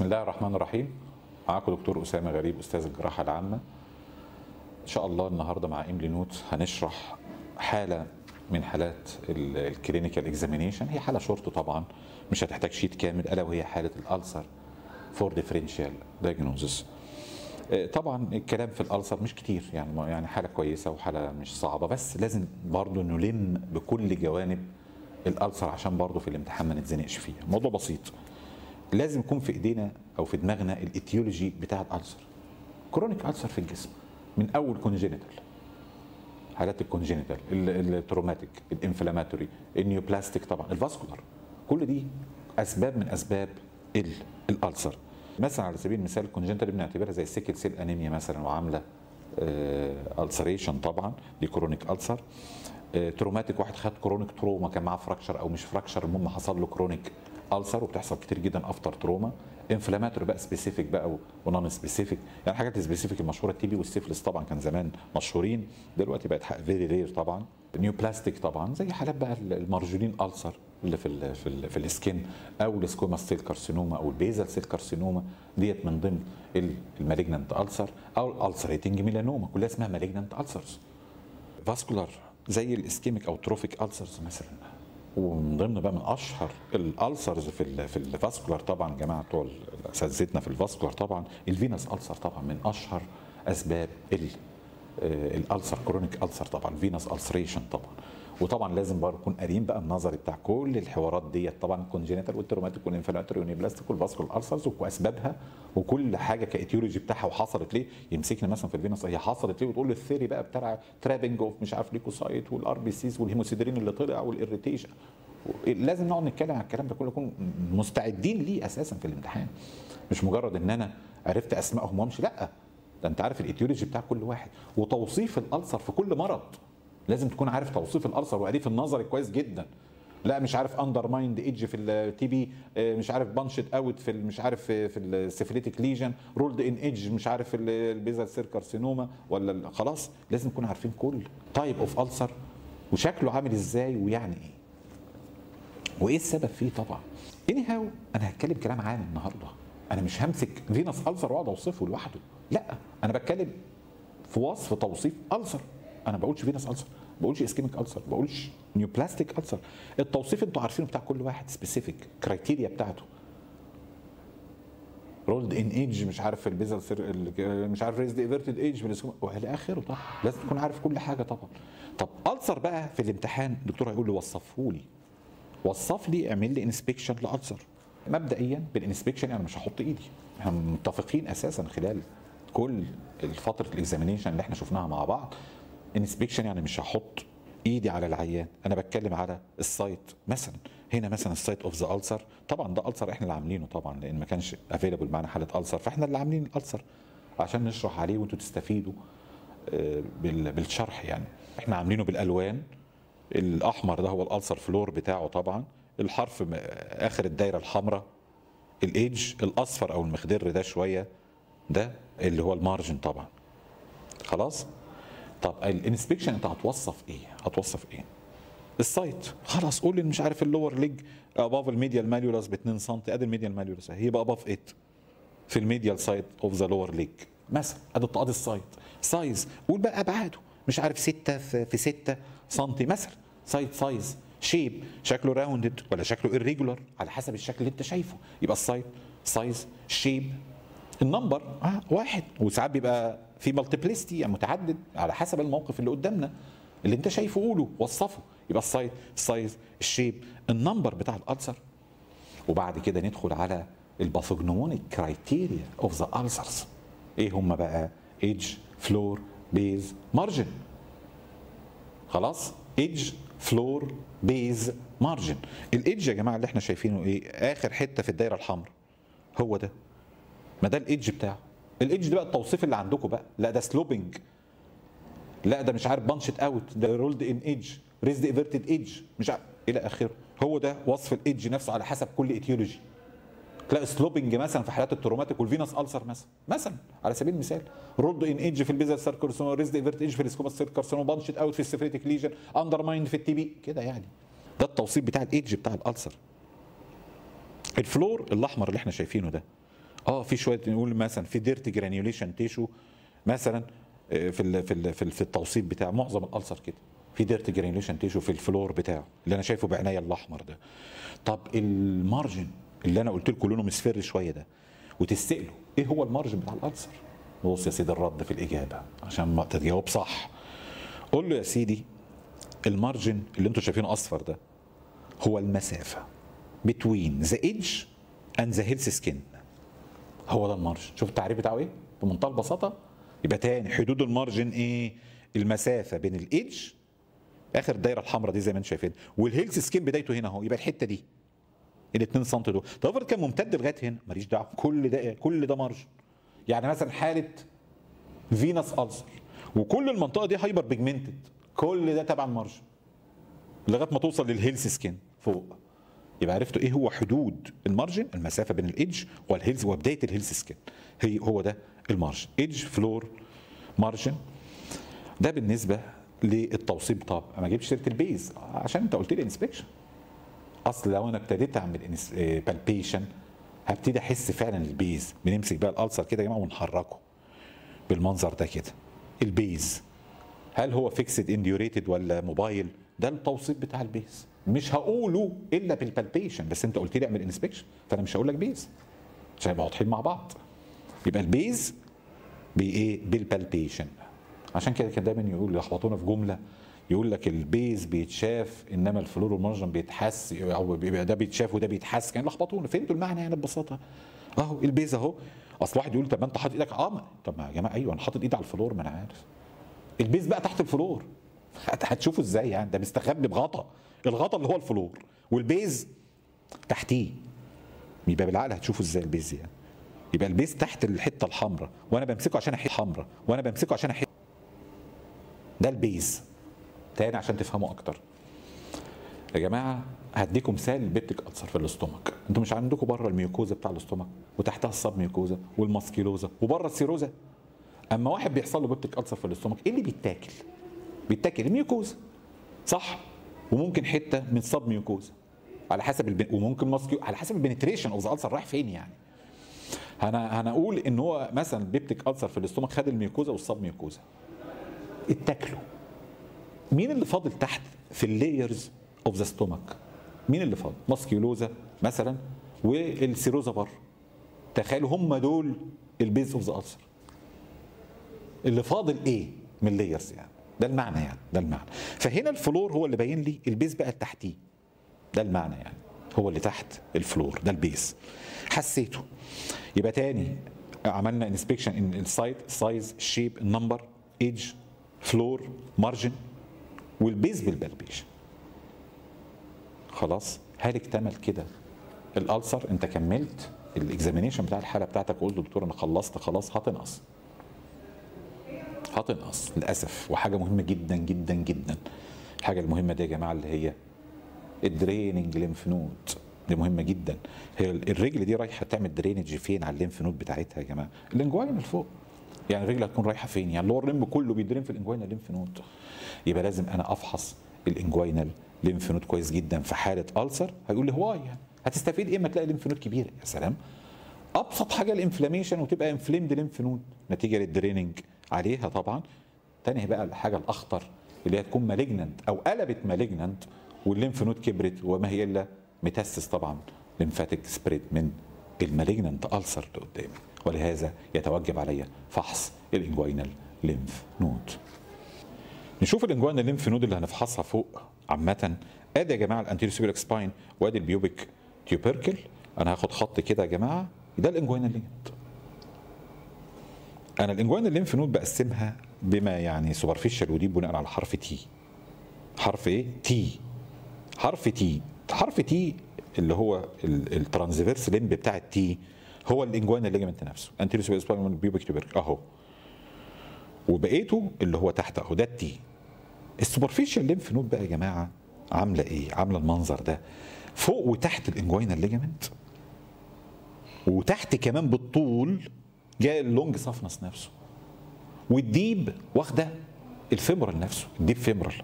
بسم الله الرحمن الرحيم. معاكم دكتور أسامة غريب أستاذ الجراحة العامة. إن شاء الله النهارده مع EMLE Note هنشرح حالة من حالات ال clinical examination هي حالة شورت طبعا مش هتحتاج sheet كامل ألا وهي حالة ال ulcer for differential diagnosis طبعا الكلام في ال ulcer مش كتير يعني يعني حالة كويسة وحالة مش صعبة بس لازم برضو نلم بكل جوانب ال ulcer عشان برضو في الامتحان ما نتزنقش فيها. الموضوع بسيط. لازم يكون في إيدينا أو في دماغنا ال etiology بتاع ال ulcer chronic ulcer في الجسم من أول كونجينيتال حالات الكونجينيتال التروماتيك الإنفلاماتوري النيوبلاستيك طبعا الفاسكولار. كل دي أسباب من أسباب ال ulcer. مثلا على سبيل المثال ال congenital بنعتبرها زي ال sickle cell anemia مثلا وعاملة ulceration طبعا دي chronic ulcer traumatic واحد خد chronic trauma كان معاه fracture أو مش fracture المهم حصل له chronic ulcer وبتحصل كتير جدا after trauma inflammatory بقى specific بقى و non-specific يعني الحاجات ال specific المشهورة ال TB وال syphilis طبعا كان زمان مشهورين. دلوقتي بقت very rare طبعا. neoplastic طبعا زي حالات بقى ال Marjolin ulcer اللي في ال في ال في ال skin أو ال squamous cell carcinoma أو ال basal cell carcinoma. ديت من ضمن ال malignant ulcer أو ال ulcerating melanoma كلها اسمها malignant ulcers vascular زي ال ischemic أو trophic ulcers مثلا. ومن ضمن بقى من أشهر ال ulcers في في ال vascular طبعا جماعة بتوع أساتذتنا في ال vascular طبعا ال venous ulcer طبعا من أشهر أسباب ال ulcer chronic ulcer طبعا venous ulceration طبعا. وطبعا لازم برضه نكون قاريين بقى النظري بتاع كل الحوارات ديت. طبعا الكونجينيتال والتروماتيك والانفلاماتوري والنيبلاستيك والفاسكول السرز وأسبابها وكل حاجة ك etiology بتاعها وحصلت ليه. يمسكنا مثلا في ال venous هي حصلت ليه؟ وتقول له ال theory بقى بتاع trapping of مش عارف leukocyte وال RBCs وال hemosiderin اللي طلع وال irritation لازم نقعد نتكلم عن الكلام ده كله نكون مستعدين ليه أساسا في الامتحان. مش مجرد إن أنا عرفت أسمائهم وأمشي لأ ده أنت عارف ال etiology بتاع كل واحد. وتوصيف ال ulcer في كل مرض. لازم تكون عارف توصيف ال ulcer وقاريه في النظري كويس جدا. لا مش عارف undermined edge في ال TB مش عارف punched out في مش عارف في ال syphilitic lesion rolled in edge مش عارف ال basal cell carcinoma ولا خلاص لازم نكون عارفين كل type of ulcer وشكله عامل إزاي ويعني إيه. وإيه السبب فيه طبعا؟ anyhow أنا هتكلم كلام عام النهارده. أنا مش همسك venous ulcer وأقعد أوصفه لوحده. لا أنا بتكلم في وصف توصيف ulcer أنا ما بقولش venous ulcer ما بقولش ischemic ulcer ما بقولش neoplastic ulcer التوصيف أنتوا عارفينه بتاع كل واحد specific criteria بتاعته. rolled in edge مش عارف ال basal cell مش عارف raised everted edge وإلى آخره. طبعا لازم تكون عارف كل حاجة طبعا. طب ال ulcer بقى في الامتحان الدكتور هيقول لي وصفه لي وصف لي اعمل لي inspection ل ulcer مبدئيا بال inspection أنا مش هحط إيدي. إحنا متفقين أساسا خلال كل فتره ال examination اللي إحنا شفناها مع بعض. inspection يعني مش هحط ايدي على العيان. أنا بتكلم على ال site مثلا. هنا مثلا ال site of the ulcer طبعا ده ulcer إحنا اللي عاملينه طبعا لأن ما كانش available معانا حالة ulcer فاحنا اللي عاملين ال ulcer عشان نشرح عليه وانتوا تستفيدوا بالشرح يعني. إحنا عاملينه بالألوان. الأحمر ده هو ال ulcer floor بتاعه طبعا. الحرف آخر الدايرة الحمراء. ال edge الأصفر أو المخضر ده شوية. ده اللي هو ال margin طبعا. خلاص؟ طب ال inspection انت هتوصف إيه؟ هتوصف إيه؟ ال site. خلاص قول مش عارف ال lower leg above ال medial malleolus ب 2 سم أدي ال medial malleolus بقى above 8 في ال medial side of the lower leg مثلا أدي ادي ال site. size قول بقى أبعاده. مش عارف 6 في 6 سم مثلا site size shape شكله rounded ولا شكله irregular على حسب الشكل اللي أنت شايفه. يبقى ال site size shape ال number آه واحد. وساعات بيبقى في multiplicity يعني متعدد على حسب الموقف اللي قدامنا اللي انت شايفه قوله وصفه. يبقى السايز السايز الشيب النمبر بتاع الالسر وبعد كده ندخل على ال pathognomonic criteria of the ulcers إيه هم بقى؟ edge floor base margin خلاص؟ edge floor base margin ال edge يا جماعة اللي إحنا شايفينه إيه؟ آخر حتة في الدايرة الحمراء. هو ده. ما ده ال edge بتاعه. ال edge ده بقى التوصيف اللي عندكم بقى. لا ده sloping لا ده مش عارف punched out ده rolled in edge raised everted edge مش عارف. إلى آخره. هو ده وصف ال edge نفسه على حسب كل etiology تلاقي sloping مثلا في حالات ال traumatic وال venous ulcer مثلا. مثلا على سبيل المثال. rolled in edge في cell carcinoma raised everted edge في ال squamous cell carcinoma punched out في ال syphilitic lesion undermined في ال TB كده يعني. ده التوصيف بتاع ال edge بتاع ال ulcer ال floor الأحمر اللي إحنا شايفينه ده آه في شوية نقول مثلا في dirty granulation tissue مثلا آه، في ال في في, ال في التوصيف بتاع معظم ال ulcer كده. في dirty granulation tissue في ال floor بتاعه اللي أنا شايفه بعناية الأحمر ده. طب ال margin اللي أنا قلت لكم لونه مصفر شوية ده وتسالوا إيه هو ال margin بتاع ال ulcer؟ بص يا سيدي الرد في الإجابة عشان ما تجاوب صح. قول له يا سيدي ال margin اللي أنتوا شايفينه أصفر ده هو المسافة between the edge and the healthy skin. هو ده ال margin شوف التعريف بتاعه إيه؟ بمنتهى البساطه يبقى تاني حدود ال margin إيه؟ المسافة بين ال edge آخر الدايرة الحمراء دي زي ما أنتم شايفين. وال healthy skin بدايته هنا أهو. يبقى الحتة دي ال 2 سم دول. طب افرض كان ممتد لغاية هنا ماليش دعوة. كل ده؟ كل ده margin يعني مثلا حالة venous ulcer وكل المنطقة دي hyperpigmented كل ده تبع ال margin لغاية ما توصل لل healthy skin فوق. يبقى عرفتوا إيه هو حدود ال margin؟ المسافة بين ال edge وال healthy وبدايه ال healthy skin هي هو ده ال margin. Edge floor margin. ده بالنسبة للتوصيف طب ما اجيبش سيرة ال base عشان أنت قلت لي inspection أصل لو أنا ابتديت أعمل palpation هبتدي أحس فعلا ال base. بنمسك بقى ال ulcer كده يا جماعة ونحركه بالمنظر ده كده. ال base. هل هو fixed indurated ولا موبايل ده التوصيف بتاع ال base. مش هقوله إلا بال palpation بس أنت قلت لي أعمل inspection فأنا مش هقول لك base عشان يبقى واضحين مع بعض. يبقى ال base بإيه؟ بال palpation عشان كده كان دايما يقول يلخبطونا في جملة يقول لك ال base بيتشاف إنما ال floor وال margin بيتحس أو بيبقى ده بيتشاف وده بيتحس. كان لخبطونا. فهمتوا المعنى يعني ببساطة؟ أهو البيز أهو. أصل واحد يقول طب ما أنت حاطط إيدك آه طب ما يا جماعة أيوه أنا حاطط إيدي على ال floor ما أنا عارف. ال base بقى تحت ال floor. هت- هتشوفه إزاي يعني؟ ده مستخبي بغطا. الغطا اللي هو ال floor وال base تحتيه. يبقى بالعقل هتشوفه إزاي ال base يعني؟ يبقى ال base تحت الحتة الحمراء وأنا بمسكه عشان احس حمراء وأنا بمسكه عشان احس ده ال base. تاني عشان تفهموا أكتر. يا جماعة هديكم مثال ال peptic ulcer في ال stomach. أنتوا مش عندكم بره ال mucosa بتاع ال stomach؟ وتحتها ال submucosa وال muscularis وبره ال serosa. أما واحد بيحصل له peptic ulcer في ال stomach إيه اللي بيتاكل؟ بيتاكل ال mucosa. صح؟ وممكن حتة من submucosa على حسب ال pen... وممكن muscu على حسب ال penetration of the ulcer رايح فين يعني. هنا هنقول إن هو مثلا peptic ulcer في ال stomach خد ال mucosa وال submucosa اتاكلوا مين اللي فاضل تحت في ال layers of the stomach مين اللي فاضل؟ muscularis مثلا وال serosa بره تخيلوا هم دول ال base of the ulcer اللي فاضل إيه من ال layers يعني؟ ده المعنى يعني ده المعنى. فهنا ال floor هو اللي باين لي ال base بقى تحتيه ده المعنى يعني هو اللي تحت ال floor ده ال base حسيته. يبقى تاني عملنا inspection ان ال site size shape ال number edge floor margin وال base بال palpation خلاص؟ هل اكتمل كده ال ulcer انت كملت ال examination بتاع الحالة بتاعتك وقلت دكتور أنا خلصت خلاص هتنقص. هتنقص للأسف. وحاجة مهمة جدا جدا جدا. الحاجة المهمة دي يا جماعة اللي هي ال draining lymph node دي مهمة جدا. هي الرجل دي رايحة تعمل drainage فين على ال lymph node بتاعتها يا جماعة؟ ال inguinal فوق. يعني الرجل هتكون رايحة فين؟ يعني ال lower limb كله بي drain في ال inguinal lymph node يبقى لازم أنا أفحص ال inguinal lymph node كويس جدا في حالة ulcer هيقول لي why يعني هتستفيد إيه اما تلاقي lymph node كبيره يا سلام. أبسط حاجة ال inflammation وتبقى inflamed lymph node نتيجة لل draining عليها طبعا. تاني بقى الحاجة الأخطر اللي هي تكون malignant أو قلبت malignant وال lymph node كبرت وما هي إلا metastasis طبعا lymphatic spread من ال malignant ulcer قدامي. ولهذا يتوجب علي فحص ال inguinal lymph node. نشوف ال inguinal lymph node اللي هنفحصها فوق عامة. أدي يا جماعة ال anterior superior iliac spine وأدي ال pubic tubercle أنا هاخد خط كده يا جماعة. ده ال inguinal lymph أنا ال inguinal lymph node بقسمها بما يعني superficial ودي بناء على حرف T حرف إيه؟ T حرف T حرف T اللي هو ال transverse limb بتاع ال T هو ال inguinal ligament نفسه anterior spine pubic أهو. وبقيته اللي هو تحت أهو. ده ال T ال superficial lymph node بقى يا جماعة عاملة إيه؟ عاملة المنظر ده. فوق وتحت ال inguinal ligament وتحت كمان بالطول جاء ال long saphenous نفسه. وال deep واخده ال femoral نفسه ال deep femoral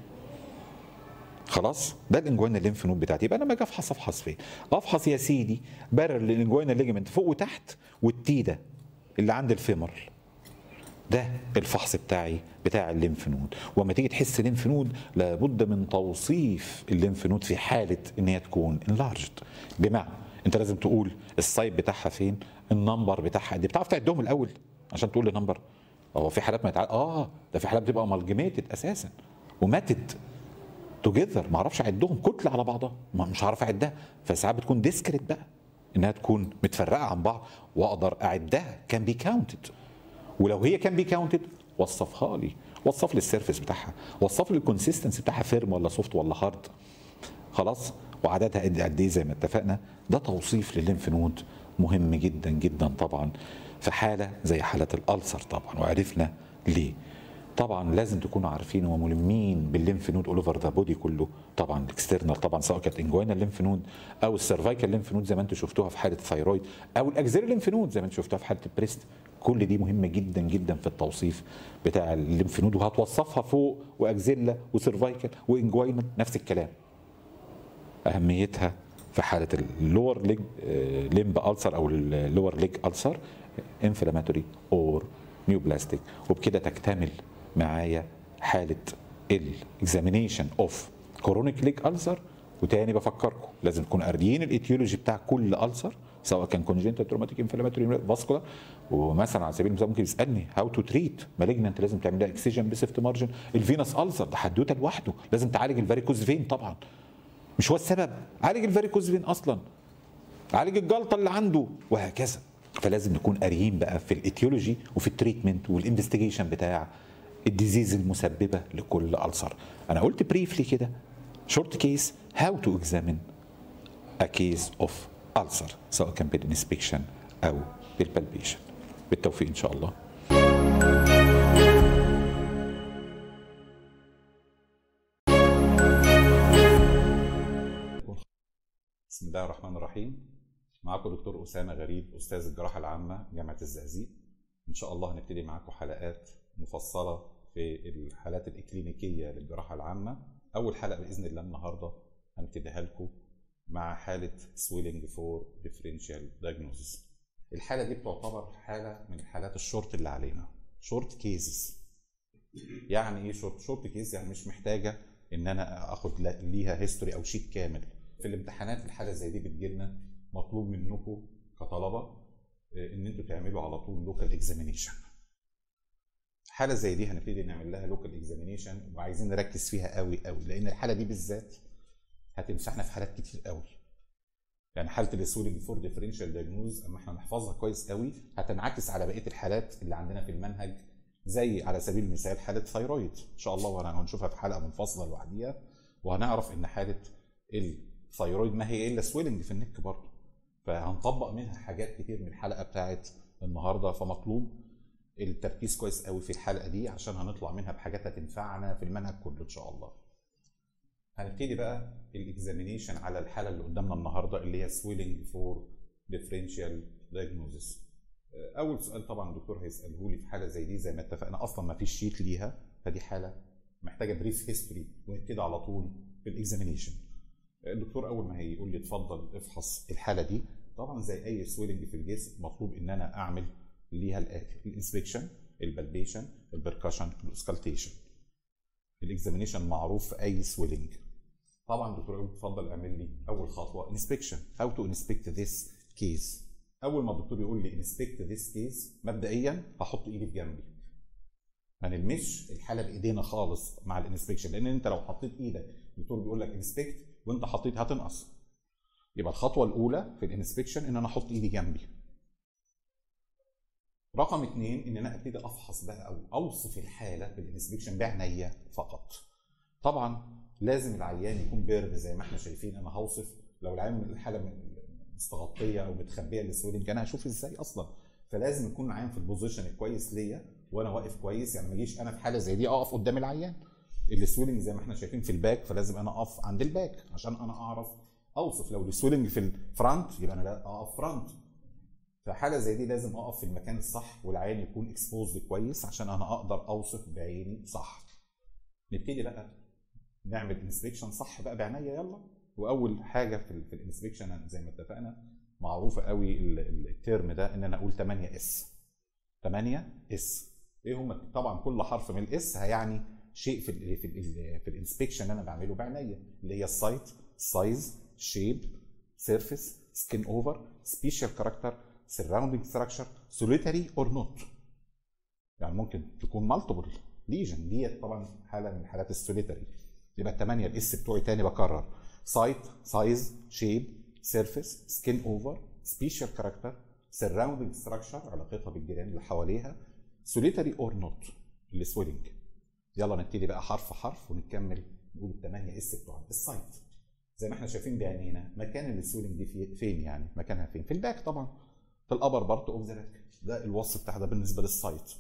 خلاص؟ ده ال inguinal lymph node بتاعتي. يبقى أنا لما أجي أفحص أفحص فين؟ أفحص يا سيدي برر ال inguinal ligament فوق وتحت وال T ده اللي عند ال femur ده الفحص بتاعي بتاع ال lymph node. وما تيجي تحس lymph node لابد من توصيف ال lymph node في حالة إن هي تكون enlarged بمعنى أنت لازم تقول ال site بتاعها فين؟ ال number بتاعها دي بتعرف تعدهم الأول عشان تقول ال number هو في حالات ما يتعاد آه ده في حالات بتبقى amalgamated أساسا و matted together ما أعرفش أعدهم كتلة على بعضها ما مش هعرف أعدها. فساعات بتكون discrete بقى إنها تكون متفرقة عن بعض وأقدر أعدها can be counted ولو هي can be counted وصفها لي وصف لي ال surface بتاعها وصف لي ال consistency بتاعها firm ولا soft ولا hard خلاص؟ وعددها قد إيه زي ما اتفقنا. ده توصيف للل lymph node. مهم جدا جدا طبعا في حالة زي حالة ال ulcer طبعا وعرفنا ليه. طبعا لازم تكونوا عارفين وملمين بال lymph node over the body كله. طبعا ال external طبعا سواء كانت inguinal lymph node أو ال cervical lymph node زي ما أنتم شفتوها في حالة ال thyroid أو ال axillary lymph node زي ما أنتم شفتوها في حالة ال breast كل دي مهمة جدا جدا في التوصيف بتاع ال lymph node وهتوصفها فوق و axilla و cervical و inguinal نفس الكلام. أهميتها في حالة ال lower leg limb ulcer أو ال lower leg ulcer inflammatory or neoplastic وبكده تكتمل معايا حالة ال examination of chronic leg ulcer وتاني بفكركم لازم تكونوا قاريين ال etiology بتاع كل ulcer سواء كان congenital traumatic inflammatory vascular ومثلا على سبيل المثال ممكن يسألني how to treat malignant لازم تعمل لها excision ب safety margin ال venous ulcer ده حدوته لوحده لازم تعالج ال varicose vein طبعا. مش هو السبب. عالج ال varicose vein أصلا. عالج الجلطة اللي عنده. وهكذا. فلازم نكون قاريين بقى في ال etiology وفي ال treatment وال investigation بتاع ال disease المسببة لكل ulcer. أنا قلت briefly كده. short case how to examine a case of ulcer سواء كان بال inspection أو بال palpation بالتوفيق إن شاء الله. بسم الله الرحمن الرحيم. معاكم دكتور أسامة غريب أستاذ الجراحة العامة جامعة الزقازيق. إن شاء الله هنبتدي معاكم حلقات مفصلة في الحالات الإكلينيكية للجراحة العامة. أول حلقة بإذن الله النهاردة هنبتديها لكم مع حالة swelling for differential diagnosis الحالة دي بتعتبر حالة من الحالات الشورت اللي علينا short cases يعني إيه short؟ short case يعني مش محتاجة إن أنا أخد ليها history أو sheet كامل. في الامتحانات الحالة زي دي بتجيلنا مطلوب منكم كطلبة إن أنتوا تعملوا على طول local examination حاله زي دي هنبتدي نعمل لها local examination وعايزين نركز فيها قوي قوي لأن الحالة دي بالذات هتنفعنا في حالات كتير قوي. يعني حالة ال swelling for differential diagnosis أما إحنا نحفظها كويس قوي هتنعكس على بقية الحالات اللي عندنا في المنهج زي على سبيل المثال حالة thyroid إن شاء الله وهنشوفها في حلقة منفصلة لوحديها وهنعرف إن حالة ال thyroid ما هي إلا swelling في ال neck برضه فهنطبق منها حاجات كتير من الحلقة بتاعت النهارده فمطلوب التركيز كويس قوي في الحلقة دي عشان هنطلع منها بحاجات هتنفعنا في المنهج كله إن شاء الله. هنبتدي بقى ال examination على الحاله اللي قدامنا النهارده اللي هي swelling for differential diagnosis. أول سؤال طبعا الدكتور هيسأله لي في حاله زي دي زي ما اتفقنا أصلا ما فيش sheet ليها فدي حاله محتاجة brief history ونبتدي على طول في ال examination. الدكتور أول ما هيقول لي اتفضل افحص الحالة دي طبعا زي أي swelling في الجسم مطلوب إن أنا أعمل ليها ال inspection ال palpation ال percussion ال auscultation ال examination معروف في أي swelling طبعا الدكتور يقول اتفضل اعمل لي أول خطوة inspection how to inspect this case أول ما الدكتور يقول لي inspect this case مبدئيا هحط إيدي في جنبي. ما نلمسش الحالة بإيدينا خالص مع ال inspection لأن أنت لو حطيت إيدك الدكتور بيقول لك inspect وانت حطيت هتنقص. يبقى الخطوة الأولى في ال inspection إن أنا أحط إيدي جنبي. رقم اثنين إن أنا أبتدي أفحص بقى أو أوصف الحالة بال inspection بعينيا فقط. طبعا لازم العيان يكون bared زي ما إحنا شايفين. أنا هوصف لو العيان الحالة مستغطية أو متخبية لل swelling أنا هشوف إزاي أصلا؟ فلازم يكون العيان في ال position الكويس ليا وأنا واقف كويس. يعني ما اجيش أنا في حالة زي دي أقف قدام العيان. ال swelling زي ما إحنا شايفين في ال back فلازم أنا أقف عند ال back عشان أنا أعرف أوصف. لو ال swelling في ال front يبقى أنا أقف front فحاله زي دي لازم أقف في المكان الصح والعيان يكون exposed كويس عشان أنا أقدر أوصف بعيني صح. نبتدي بقى نعمل inspection صح بقى بعينيا يلا. وأول حاجة في, في ال inspection زي ما اتفقنا معروفة قوي ال term ده إن أنا أقول 8 S 8 S إيه هم طبعا كل حرف من ال S هيعني شيء في ال في ال في ال inspection أنا بعمله بعينيا اللي هي ال site size shape surface skin over special character surrounding structure solitary or not يعني ممكن تكون multiple lesion ديت طبعا حالة من حالات ال solitary يبقى الثمانيه ال S بتوعي تاني بكرر. site size shape surface skin over special character surrounding structure علاقتها بالجيران اللي حواليها solitary or not ال swelling يلا نبتدي بقى حرف حرف ونكمل نقول الثمانيه S بتوعنا. ال site. زي ما إحنا شايفين بعينينا مكان ال swelling دي فين يعني؟ مكانها فين؟ في ال back طبعا. في ال upper part of the back ده الوصف بتاع ده بالنسبة لل site.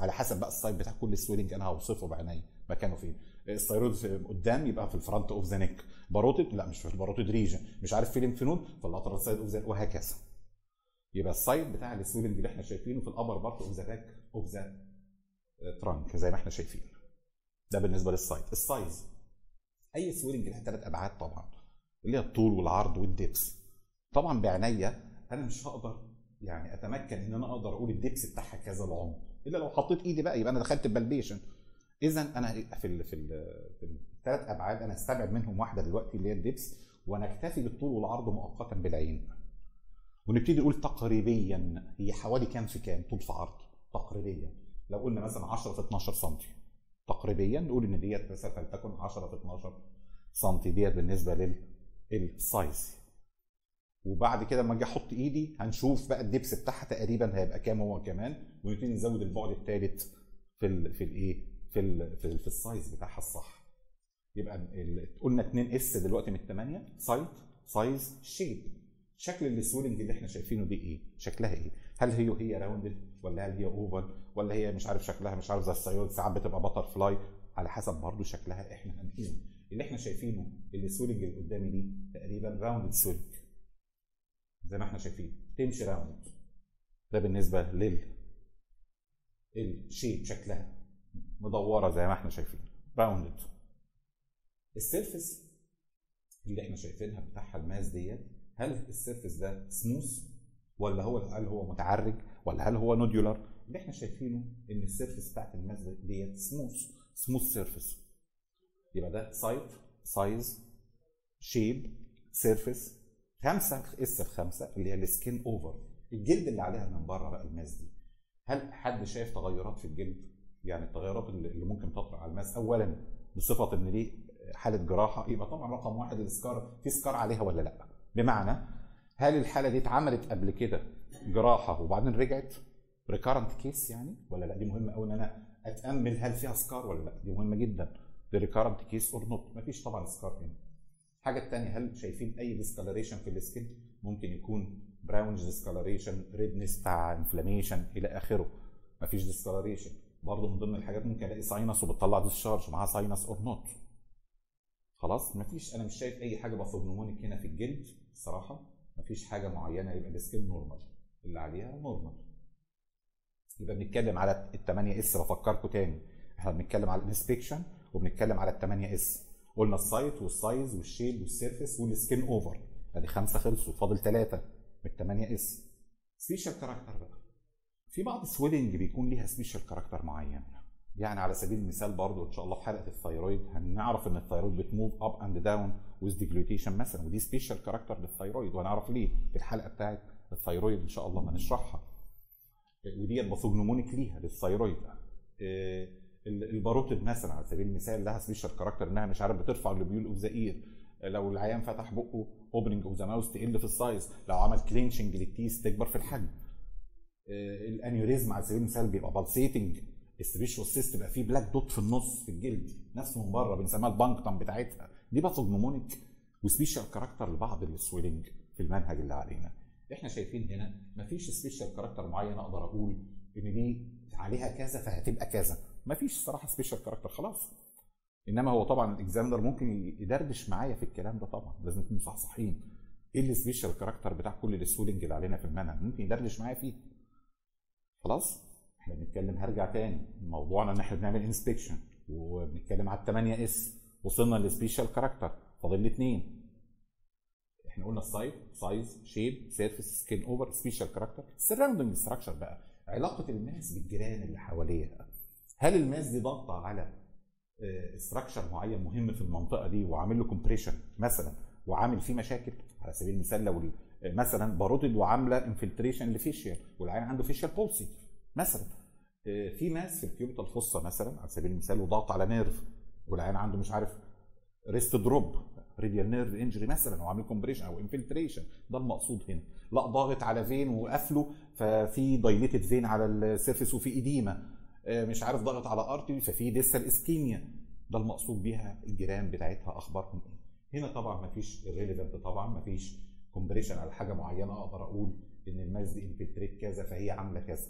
على حسب بقى ال site بتاع كل swelling أنا هوصفه بعيني مكانه فين. ال thyroid قدام يبقى في ال front of the neck. parotid؟ لا مش في ال parotid region مش عارف في lymph في ال lateral side of the وهكذا. يبقى ال site بتاع ال swelling اللي إحنا شايفينه في ال upper part of the back of the trunk زي ما إحنا شايفين. ده بالنسبة لل site ال size أي swelling لها ثلاث أبعاد طبعا. اللي هي الطول والعرض وال depth طبعا بعينيا أنا مش هقدر يعني أتمكن إن أنا أقدر أقول ال depth بتاعها كذا العمر إلا لو حطيت إيدي بقى يبقى أنا دخلت palpation اذا أنا في ال في, ال في الثلاث أبعاد أنا أستبعد منهم واحدة دلوقتي اللي هي ال depth وأنا أكتفي بالطول والعرض مؤقتا بالعين. ونبتدي نقول تقريبيا هي حوالي كام في كام؟ طول في عرض. تقريبيا لو قلنا مثلا 10 في 12 سم تقريبيا نقول إن ديت مثلا فلتكن 10 في 12 سم ديت بالنسبة لل size وبعد كده لما أجي أحط إيدي هنشوف بقى ال depth بتاعها تقريبا هيبقى كام هو كمان ونبتدي نزود البعد الثالث في ال في الايه في ال في, ال في ال size بتاعها الصح. يبقى قلنا 2 S دلوقتي من 8 site size shape. شكل ال swelling اللي إحنا شايفينه دي إيه؟ شكلها إيه؟ هل هي هي rounded؟ ولا هل هي oval ولا هي مش عارف شكلها مش عارف زي السيود ساعات بتبقى butterfly على حسب برضه شكلها إحنا هنقول اللي إحنا شايفينه ال swelling اللي قدامي دي تقريبا rounded swelling زي ما إحنا شايفين. تمشي round ده بالنسبة لل ال shape شكلها. مدورة زي ما إحنا شايفين. rounded ال surface اللي إحنا شايفينها بتاعها ال mass ديت هل ال surface ده سموث ولا هو هل هو متعرج؟ ولا هل هو nodular اللي إحنا شايفينه إن ال surface بتاعت ال mass ديت smooth smooth surface يبقى ده site size shape surface خمسة S الخمسه اللي هي ال skin over الجلد اللي عليها من بره بقى ال mass دي. هل حد شايف تغيرات في الجلد؟ يعني التغيرات اللي ممكن تطرأ على ال mass اولا بصفة إن دي حالة جراحة يبقى طبعا رقم واحد ال scar في scar عليها ولا لأ؟ بمعنى هل الحالة دي اتعملت قبل كده جراحة. وبعدين رجعت recurrent case يعني؟ ولا لا؟ دي مهمة قوي إن أنا أتأمل هل فيها scar ولا لا؟ دي مهمة جدا. دي recurrent case or not مفيش طبعا scar هنا. الحاجة الثانية هل شايفين أي discoloration في ال skin؟ ممكن يكون brownish discoloration redness بتاع inflammation إلى آخره. مفيش discoloration برضه من ضمن الحاجات ممكن ألاقي sinus وبتطلع discharge معاها sinus or not خلاص؟ مفيش. أنا مش شايف أي حاجة pathognomonic هنا في الجلد الصراحه مفيش حاجة معينة يبقى ال skin normal اللي عليها normal يبقى بنتكلم على ال 8 S بفكركم تاني. إحنا بنتكلم على ال inspection وبنتكلم على ال 8 S قلنا السايت والسايز والشيب والسيرفيس والسكين اوفر ادي خمسة خلصوا فاضل ثلاثة من 8 S special character بقى. في بعض ال swelling بيكون ليها special character معين. يعني على سبيل المثال برضو إن شاء الله في حلقة ال thyroid هنعرف إن ال thyroid بت move up and down with deglutition مثلا ودي special character لل thyroid وهنعرف ليه في الحلقة بتاعت ال thyroid إن شاء الله هنشرحها. وديت pathognomonic ليها لل thyroid. ال parotid مثلا على سبيل المثال لها special character إنها مش عارف بترفع ال lobule of the ear لو العيان فتح بقه opening of the mouth تقل في ال size لو عمل clenching لل teeth تكبر في الحجم. ال aneurysm على سبيل المثال بيبقى pulsating ال sebaceous cyst بيبقى فيه black dot في النص في الجلد. نفس من بره بنسميها ال punctum بتاعتها. دي pathognomonic و special character لبعض ال swelling في المنهج اللي علينا. إحنا شايفين هنا مفيش special character معين أقدر أقول إن دي عليها كذا فهتبقى كذا. مفيش صراحة special character خلاص. إنما هو طبعا ال examiner ممكن يدردش معايا في الكلام ده طبعا. لازم نكون صحصحين إيه ال special character بتاع كل ال swelling اللي علينا في المنهج؟ ممكن يدردش معايا فيه. خلاص؟ إحنا بنتكلم هرجع تاني. موضوعنا إن إحنا بنعمل inspection وبنتكلم على ال 8 S وصلنا لل special character فاضل لي اثنين إحنا قلنا ال size size shape surface skin over special character ال surrounding structure بقى علاقة ال mass بالجيران اللي حواليها. هل ال mass دي ضاغطة على structure معين مهم في المنطقة دي وعامل له compression مثلا وعامل فيه مشاكل؟ على سبيل المثال لو ال- مثلا parotid وعاملة infiltration ل facial والعيان عنده facial palsy مثلا. آه، في mass في ال cubital fossa مثلا على سبيل المثال وضغط على nerve والعيان عنده مش عارف wrist drop radial nerve injury مثلا وعامل compression أو infiltration ده المقصود هنا. لا ضاغط على vein وقافله ففي dilated vein على ال surface وفي edema آه، مش عارف ضاغط على artery ففي distal ischemia ده المقصود بيها الجيران بتاعتها أخبارهم إيه. هنا طبعا ما فيش relevant طبعا ما فيش compression على حاجة معينة أقدر أقول إن ال mass دي infiltrate كذا فهي عاملة كذا.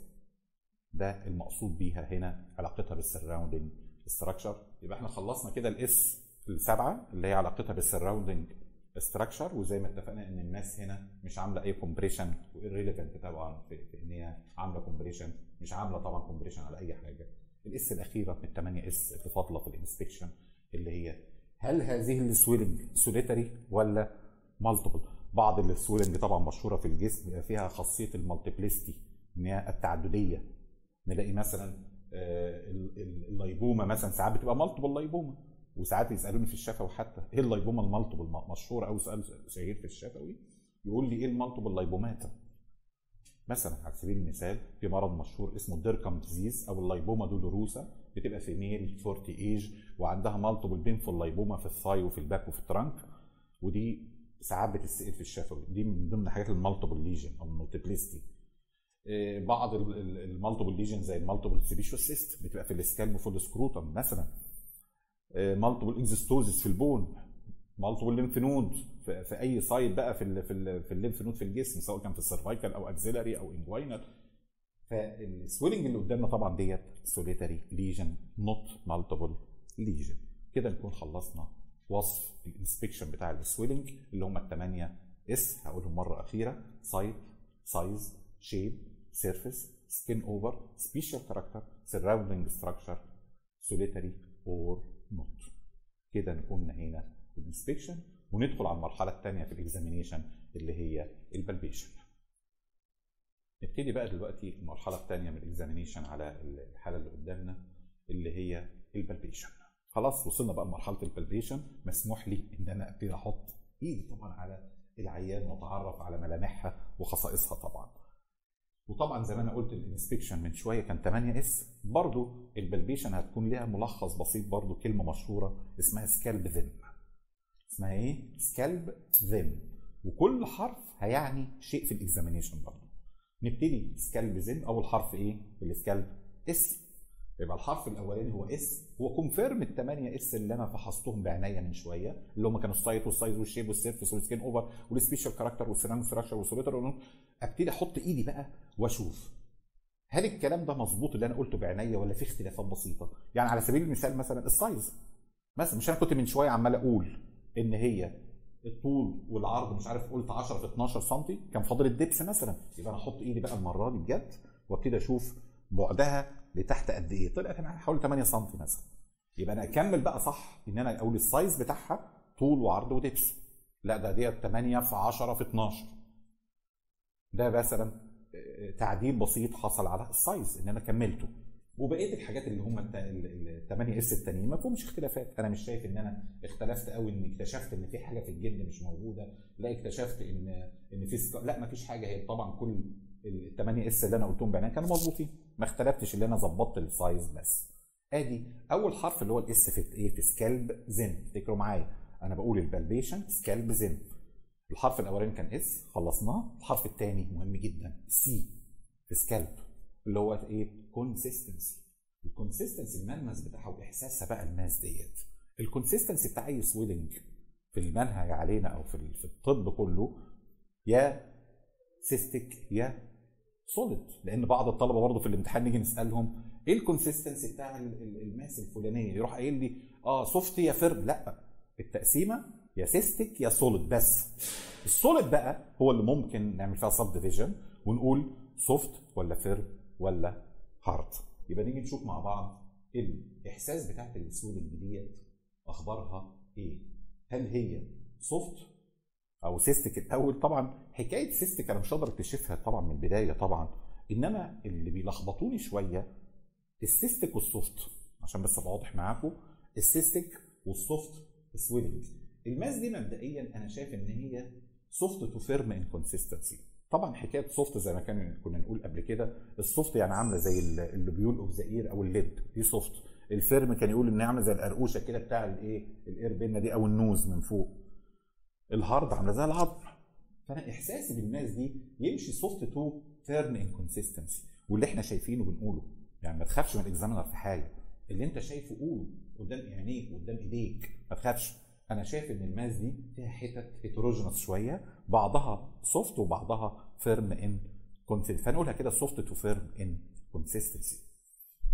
ده المقصود بيها هنا علاقتها بال surrounding structure يبقى إحنا خلصنا كده ال S السبعه اللي هي علاقتها بال surrounding structure وزي ما اتفقنا إن ال mass هنا مش عاملة أي compression و irrelevant طبعا في, في إن هي عاملة compression مش عاملة طبعا compression على أي حاجة. ال S الأخيرة من 8 S اللي فاضله في ال inspection اللي هي هل هذه ال swelling solitary ولا multiple بعض ال swelling طبعا مشهورة في الجسم فيها خاصية ال multiplicity إن هي التعددية. نلاقي مثلا آه، ال- ال- ال lipoma مثلا ساعات بتبقى multiple lipoma وساعات يسألوني في الشفوي حتى إيه ال lipoma ال multiple؟ مشهور قوي سؤال شهير في الشفوي يقول لي إيه ال multiple lipomata مثلا على سبيل المثال في مرض مشهور اسمه ال Dercum disease أو ال lipoma dolorosa بتبقى female 40 age وعندها multiple painful lipoma في ال thigh وفي ال back وفي ال trunk ودي ساعات بتتسأل في الشفوي. دي من ضمن حاجات ال multiple lesion أو ال multiplicity. إيه، بعض ال multiple lesion زي ال multiple sebaceous cyst بتبقى في ال scalp وفي ال scrotum مثلا. multiple exostosis في ال bone multiple lymph node في, أي site بقى في في في ال lymph node في الجسم سواء كان في ال cervical أو axillary أو inguinal فال swelling اللي قدامنا طبعا ديت solitary lesion not multiple lesion كده نكون خلصنا وصف ال inspection بتاع ال swelling اللي هم الثمانيه S هقولهم مرة أخيرة site size shape surface skin over special character surrounding structure solitary or not كده نكون نهينا ال inspection وندخل على المرحلة الثانية في ال examination اللي هي ال palpation نبتدي بقى دلوقتي المرحلة الثانية من ال examination على الحالة اللي قدامنا اللي هي ال palpation خلاص وصلنا بقى لمرحلة ال palpation مسموح لي إن أنا أبتدي أحط إيدي طبعا على العيان وأتعرف على ملامحها وخصائصها طبعا. وطبعا زي ما أنا قلت ال inspection من شوية كان 8 S برضو ال palpation هتكون ليها ملخص بسيط برضو كلمة مشهورة اسمها scalp them اسمها إيه؟ scalp them وكل حرف هيعني شيء في ال examination برضو. نبتدي scalp them أول حرف إيه؟ ال scalp S يبقى الحرف الأولاني هو S هو confirm ال 8 S اللي أنا فحصتهم بعناية من شوية اللي هم كانوا السايت والسايز والشيب والسيرفيس والسكين اوفر والسبيشال كاركتر والسيرام ستراكشر والسوليتر أبتدي أحط إيدي بقى وأشوف. هل الكلام ده مظبوط اللي أنا قلته بعناية ولا في اختلافات بسيطة؟ يعني على سبيل المثال مثلا ال size مثلا مش أنا كنت من شوية عمال أقول إن هي الطول والعرض مش عارف قلت 10 في 12 سم كان فاضل ال depth مثلا. يبقى أنا أحط إيدي بقى المرة دي بجد وأبتدي أشوف بعدها لتحت قد إيه؟ طلعت أنا حوالي 8 سم مثلا. يبقى أنا أكمل بقى صح إن أنا أقول ال size بتاعها طول وعرض و depth لا ده ديت 8 في 10 في 12 ده مثلا تعديل بسيط حصل على ال size إن أنا كملته. وبقيه الحاجات اللي هم ال 8 S التانيين ما فيهمش اختلافات. أنا مش شايف إن أنا اختلفت قوي إن اكتشفت إن في حاجة في الجلد مش موجودة. لا اكتشفت إن إن في. لا ما فيش حاجة. هي طبعا كل ال 8 S اللي أنا قلتهم بعناية كانوا مظبوطين ما اختلفتش اللي أنا ظبطت ال size بس. آدي أول حرف اللي هو ال S في إيه في scalp them افتكروا معايا؟ أنا بقول ال palpation scalp them الحرف الأولاني كان S خلصناه. الحرف الثاني مهم جدا C في scalp اللي هو إيه؟ consistency ال consistency الملمس بتاعها واحساسها بقى ال mass ديت. ال consistency بتاع أي swelling في المنهج علينا أو في في الطب كله يا cystic يا solid لأن بعض الطلبة برضه في الامتحان نيجي نسألهم إيه ال consistency بتاع ال mass الفلانية؟ يروح قايل لي آه soft يا firm لا التقسيمة يا cystic يا solid بس. ال solid بقى هو اللي ممكن نعمل فيها subdivision ونقول soft ولا firm ولا hard يبقى نيجي نشوف مع بعض الإحساس بتاعت ال swelling ديت أخبارها إيه؟ هل هي soft أو cystic الأول طبعا حكاية cystic أنا مش هقدر أكتشفها طبعا من البداية طبعا. إنما اللي بيلخبطوني شوية ال cystic وال soft عشان بس أبقى واضح معاكم. ال cystic وال soft swelling ال mass دي مبدئيا أنا شايف إن هي soft to firm in consistency طبعا حكاية soft زي ما كان كنا نقول قبل كده. ال soft يعني عاملة زي ال lobule of the ear أو ال lid دي soft ال firm كان يقول انها عاملة زي القرقوشة كده بتاع الايه ال ear pinna دي أو ال nose من فوق. ال hard عاملة زي العظم. فأنا إحساسي بال mass دي يمشي soft to firm in consistency واللي إحنا شايفينه بنقوله يعني ما تخافش من ال examiner في حاجة. اللي أنت شايفه قوله قدام عينيك وقدام إيديك. ما تخافش. أنا شايف إن ال mass دي فيها حتت heterogeneous شوية بعضها soft وبعضها firm in consistency فنقولها كده soft to firm in consistency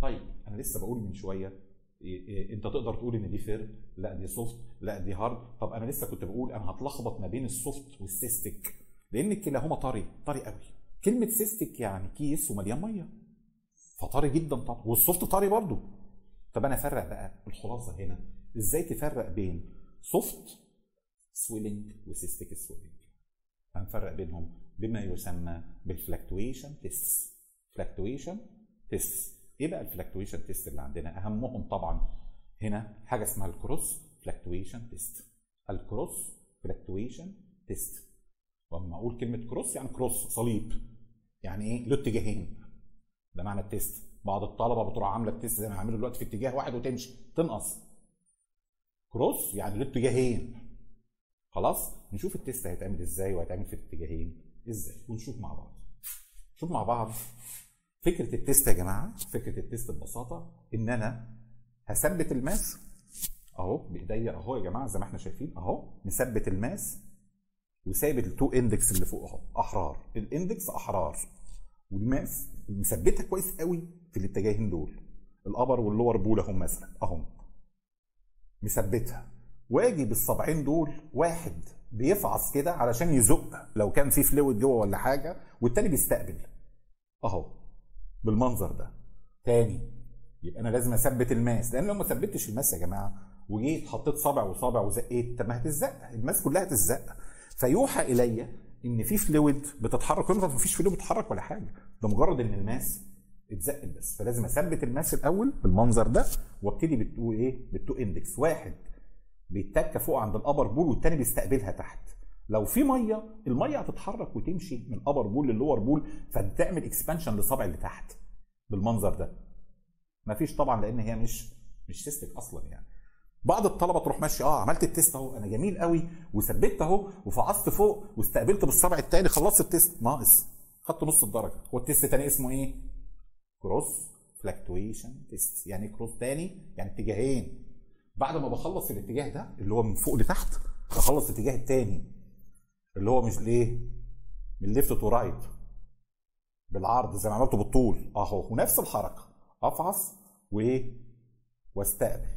طيب أنا لسه بقول من شوية أنت تقدر تقول إن دي firm لا دي soft لا دي hard طب أنا لسه كنت بقول أنا هتلخبط ما بين ال soft وال cystic لأن كلاهما طري طري قوي. كلمة cystic يعني كيس ومليان مية. فطري جدا طبعا. وال soft طري برضو طب أنا أفرق بقى الخلاصة هنا. إزاي تفرق بين soft swelling و cystic swelling هنفرق بينهم بما يسمى بال fluctuation test fluctuation test إيه بقى ال fluctuation test اللي عندنا؟ أهمهم طبعا هنا حاجة اسمها ال cross fluctuation test ال cross fluctuation test واما أقول كلمة cross يعني cross صليب. يعني إيه؟ له اتجاهين. ده معنى ال test بعض الطلبة بتروح عاملة ال test زي ما عامله دلوقتي في اتجاه واحد وتمشي تنقص. cross يعني له اتجاهين. خلاص؟ نشوف ال test هيتعمل إزاي وهيتعمل في الاتجاهين. إزاي؟ ونشوف مع بعض. نشوف مع بعض. فكرة ال test يا جماعة فكرة ال test ببساطة إن أنا هثبت ال mass أهو بإيديا أهو يا جماعة زي ما إحنا شايفين أهو مثبت ال mass وثابت ال two index اللي فوق أهو أحرار ال index أحرار وال mass مثبتها كويس قوي في الاتجاهين دول ال upper وال lower pole اهم مثلا اهم مثبتها. واجي بالصبعين دول واحد بيفعص كده علشان يزق لو كان في fluid جوه ولا حاجة والتاني بيستقبل. أهو بالمنظر ده. تاني يبقى أنا لازم أثبت ال mass. لأن لو ما ثبتش ال mass يا جماعة وجيت حطيت صابع وصابع وزقيت طب ما هتزق ال mass كلها هتزق فيوحى إلي إن في fluid بتتحرك. ما فيش fluid بتتحرك ولا حاجة. ده مجرد إن ال mass اتزقت بس. فلازم أثبت ال mass الأول بالمنظر ده وأبتدي بال two إيه؟ بال two index. واحد بيزق فوق عند ال upper pole والتاني بيستقبلها تحت. لو في مية المية هتتحرك وتمشي من upper pole لل lower pole فتعمل expansion للصابع اللي تحت بالمنظر ده. مفيش طبعا لأن هي مش مش cystic أصلا يعني. بعض الطلبة تروح ماشي آه عملت ال test أهو أنا جميل قوي وثبت أهو وفعصت فوق واستقبلت بالصبع التاني خلصت ال test ناقص. خدت نص الدرجة. هو ال test اسمه إيه؟ cross fluctuation test يعني cross تاني؟ يعني اتجاهين. بعد ما بخلص الاتجاه ده اللي هو من فوق لتحت بخلص الاتجاه التاني. اللي هو مش ليه من left to right. بالعرض زي ما عملته بالطول. أهو ونفس الحركة. افعص وايه واستقبل.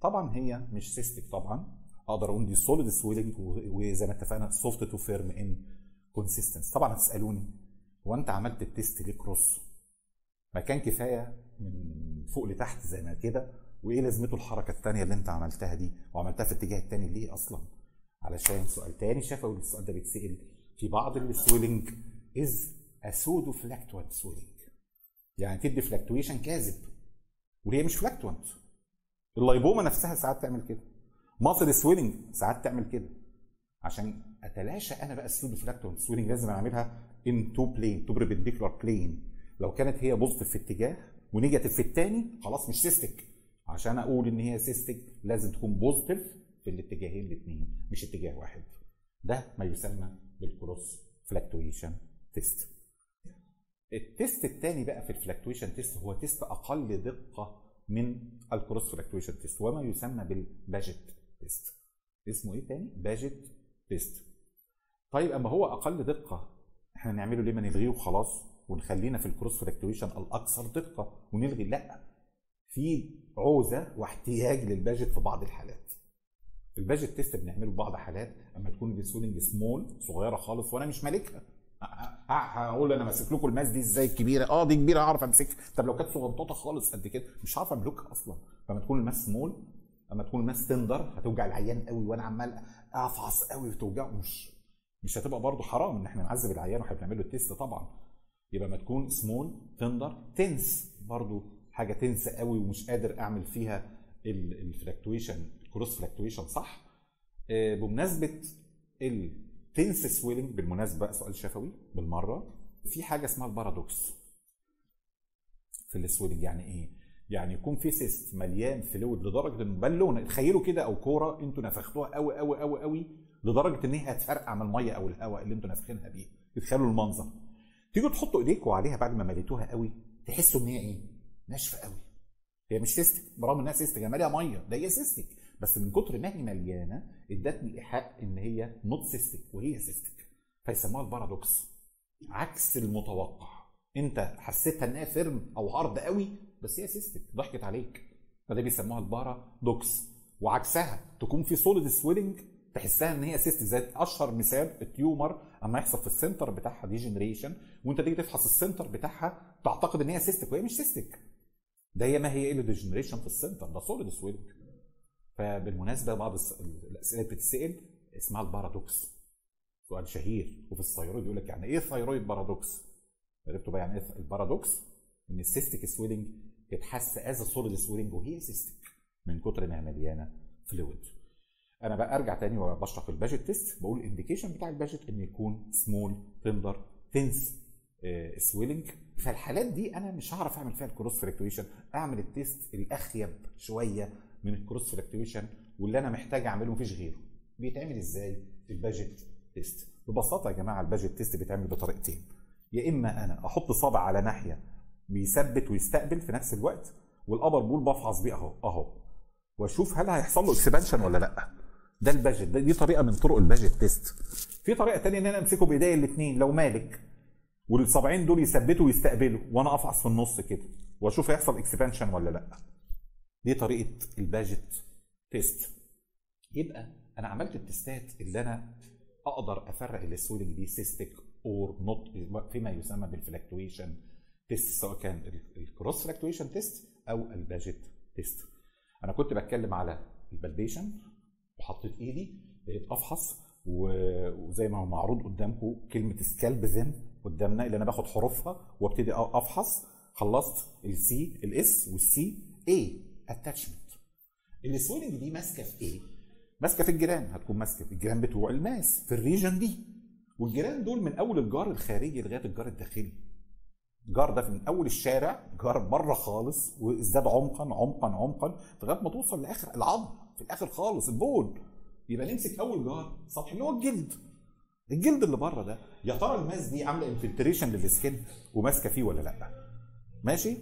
طبعا هي مش cystic طبعا. أقدر أقول دي solid swelling وزي ما اتفقنا soft to firm in consistency طبعا هتسألوني هو أنت عملت ال test ليه cross ما كان كفاية من فوق لتحت زي ما كده؟ وإيه لازمته الحركة الثانية اللي أنت عملتها دي؟ وعملتها في الاتجاه الثاني ليه أصلا؟ علشان سؤال تاني شفوي السؤال ده بيتسأل في بعض ال swelling as a pseudo fluctuant swelling يعني تدي fluctuation كاذب. وهي مش fluctuant ال lipoma نفسها ساعات تعمل كده. muscle swelling ساعات تعمل كده. عشان أتلاشى أنا بقى ال pseudo fluctuant swelling لازم أعملها in two plane two perpendicular plane لو كانت هي positive في اتجاه و negative في الثاني خلاص مش cystic عشان أقول إن هي cystic لازم تكون positive في الاتجاهين الاثنين مش اتجاه واحد. ده ما يسمى بال cross fluctuation test. ال test الثاني بقى في ال fluctuation test هو test أقل دقة من ال cross fluctuation test وما يسمى بال Paget test. اسمه إيه تاني؟ Paget test. طيب أما هو أقل دقة إحنا نعمله ليه ما نلغيه وخلاص ونخلينا في ال cross fluctuation الاكثر دقة ونلغي؟ لأ في عوزة واحتياج لل Paget في بعض الحالات. ال Paget test بنعمله في بعض حالات أما تكون ال swelling small صغيرة خالص وأنا مش مالكها. هقول أنا ماسك لكم ال mass دي إزاي كبيرة؟ آه دي كبيرة اعرف أمسكها. طب لو كانت صغنطوطة خالص قد كده مش هعرف أملكها أصلا. فلما تكون ال mass small اما تكون ال mass tender هتوجع العيان قوي وأنا عمال أفعص قوي وتوجعه. مش مش هتبقى برضه حرام إن إحنا نعذب العيان وإحنا بنعمل له ال test طبعا. يبقى ما تكون small tender tense برضه حاجة tense قوي ومش قادر أعمل فيها ال fluctuation ال cross fluctuation صح؟ آه، بمناسبة ال tense swelling بالمناسبة سؤال شفوي بالمرة في حاجة اسمها ال paradox في ال swelling يعني إيه؟ يعني يكون في cyst مليان fluid لدرجة ان بالونه تخيلوا كده أو كورة أنتوا نفختوها قوي قوي قوي قوي لدرجة إن هي هتفرقع من المية أو الهواء اللي أنتوا نافخينها بيه. تتخيلوا المنظر. تيجوا تحطوا ايديكم عليها بعد ما مليتوها قوي تحسوا إن هي إيه؟ ناشفة قوي هي مش cystic برغم إنها cystic هي ماليه مية ده هي cystic بس من كتر ما هي مليانة ادتني إيحاء إن هي not cystic وهي cystic فيسموها ال paradox. عكس المتوقع. أنت حسيتها إنها firm أو hard قوي بس هي cystic ضحكت عليك. فده بيسموها ال paradox. وعكسها تكون في solid swelling تحسها إن هي cystic زي أشهر مثال ال tumor أما يحصل في ال center بتاعها degeneration وأنت تيجي تفحص ال center بتاعها تعتقد إن هي cystic وهي مش cystic ده هي ما هي إلا degeneration في ال center ده solid swelling فبالمناسبة بعض الأسئلة بتتسأل اسمها ال paradox سؤال شهير وفي ال thyroid يقول لك يعني إيه thyroid paradox؟ عرفتوا بقى يعني إيه ال paradox؟ إن ال cystic swelling تتحس as solid swelling وهي cystic من كتر ما مليانة fluid. أنا بقى أرجع تاني وبشرح ال Paget test بقول ال indication بتاع ال Paget إن يكون small tender tense swelling فالحالات دي أنا مش هعرف أعمل فيها ال cross fluctuation أعمل ال test الأخيب شوية من ال cross fluctuation واللي أنا محتاج أعمله مفيش غيره. بيتعمل إزاي؟ ال Paget test. ببساطة يا جماعة ال Paget test بيتعمل بطريقتين. يا إما أنا أحط صابع على ناحية بيثبت ويستقبل في نفس الوقت وال upper pole بفحص بيه أهو أهو. وأشوف هل هيحصل له expansion ولا لأ. ده ال Paget ده دي طريقة من طرق ال Paget test. في طريقة تانية إن أنا أمسكه بإيديا الاثنين لو مالك. والصابعين دول يثبتوا ويستقبلوا وأنا أفحص في النص كده وأشوف هيحصل expansion ولا لأ. دي طريقه ال Paget test. يبقى أنا عملت ال testات اللي أنا أقدر أفرق ال swelling دي cystic or not فيما يسمى بال fluctuation test سواء كان ال cross fluctuation test أو ال Paget test. أنا كنت بتكلم على ال palpation وحطيت إيدي بقيت أفحص وزي ما هو معروض قدامكم كلمة سكالبزن قدامنا اللي أنا باخد حروفها وابتدي أفحص. خلصت ال CS وال CA attachment ال swelling دي ماسكة في إيه؟ ماسكة في الجيران. هتكون ماسكة في الجيران بتوع ال mass في ال region دي. والجيران دول من أول الجار الخارجي لغاية الجار الداخلي. جار ده من أول الشارع جار بره خالص وازداد عمقا عمقا عمقا لغاية ما توصل لآخر العظم في الآخر خالص البون. يبقى نمسك أول جار سطح اللي هو الجلد. الجلد اللي بره ده يا ترى ال mass دي عاملة infiltration لل skin وماسكة فيه ولا لأ؟ ماشي؟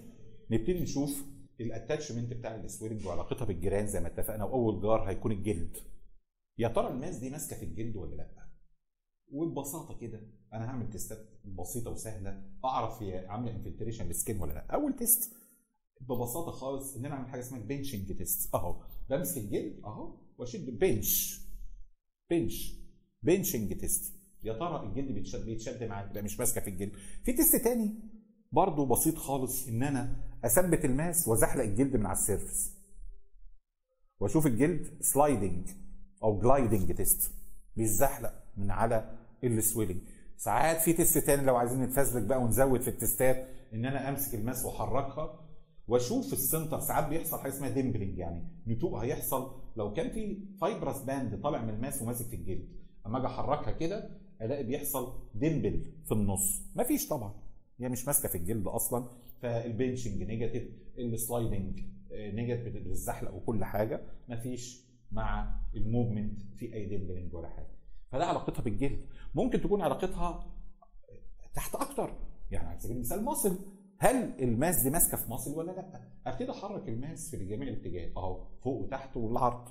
نبتدي نشوف ال attachment بتاع ال swelling وعلاقتها بالجيران زي ما اتفقنا وأول جار هيكون الجلد. يا ترى ال mass دي ماسكة في الجلد ولا لأ؟ وببساطة كده أنا هعمل test ات بسيطة وسهلة أعرف هي عاملة infiltration لل skin ولا لأ. أول test ببساطة خالص إن أنا أعمل حاجة اسمها ال pinching test أهو بمسك الجلد أهو وأشد pinch pinch pinching test يا ترى الجلد بيتشد بيتشد معاك لا مش ماسكة في الجلد. في test تاني برضه بسيط خالص إن أنا أثبت ال mass وأزحلق الجلد من على ال surface. وأشوف الجلد sliding أو gliding test بيتزحلق من على ال swelling ساعات في test تاني لو عايزين نتفزلك بقى ونزود في ال test ات إن أنا أمسك ال mass وأحركها. وأشوف ال center ساعات بيحصل حاجة اسمها dimpling يعني نتوء هيحصل لو كان في fibrous band طالع من ال mass وماسك في الجلد. أما أجي أحركها كده ألاقي بيحصل dimple في النص. مفيش طبعا. هي مش ماسكة في الجلد أصلا فال pinching negative ال sliding negative بالزحلق وكل حاجة. مفيش مع ال movement في أي dimpling ولا حاجة. فده علاقتها بالجلد. ممكن تكون علاقتها تحت أكتر. يعني على سبيل المثال muscle هل ال mass دي ماسكة في muscle ولا لأ؟ ابتدي احرك ال mass في جميع الاتجاهات. أهو فوق وتحت والعرض.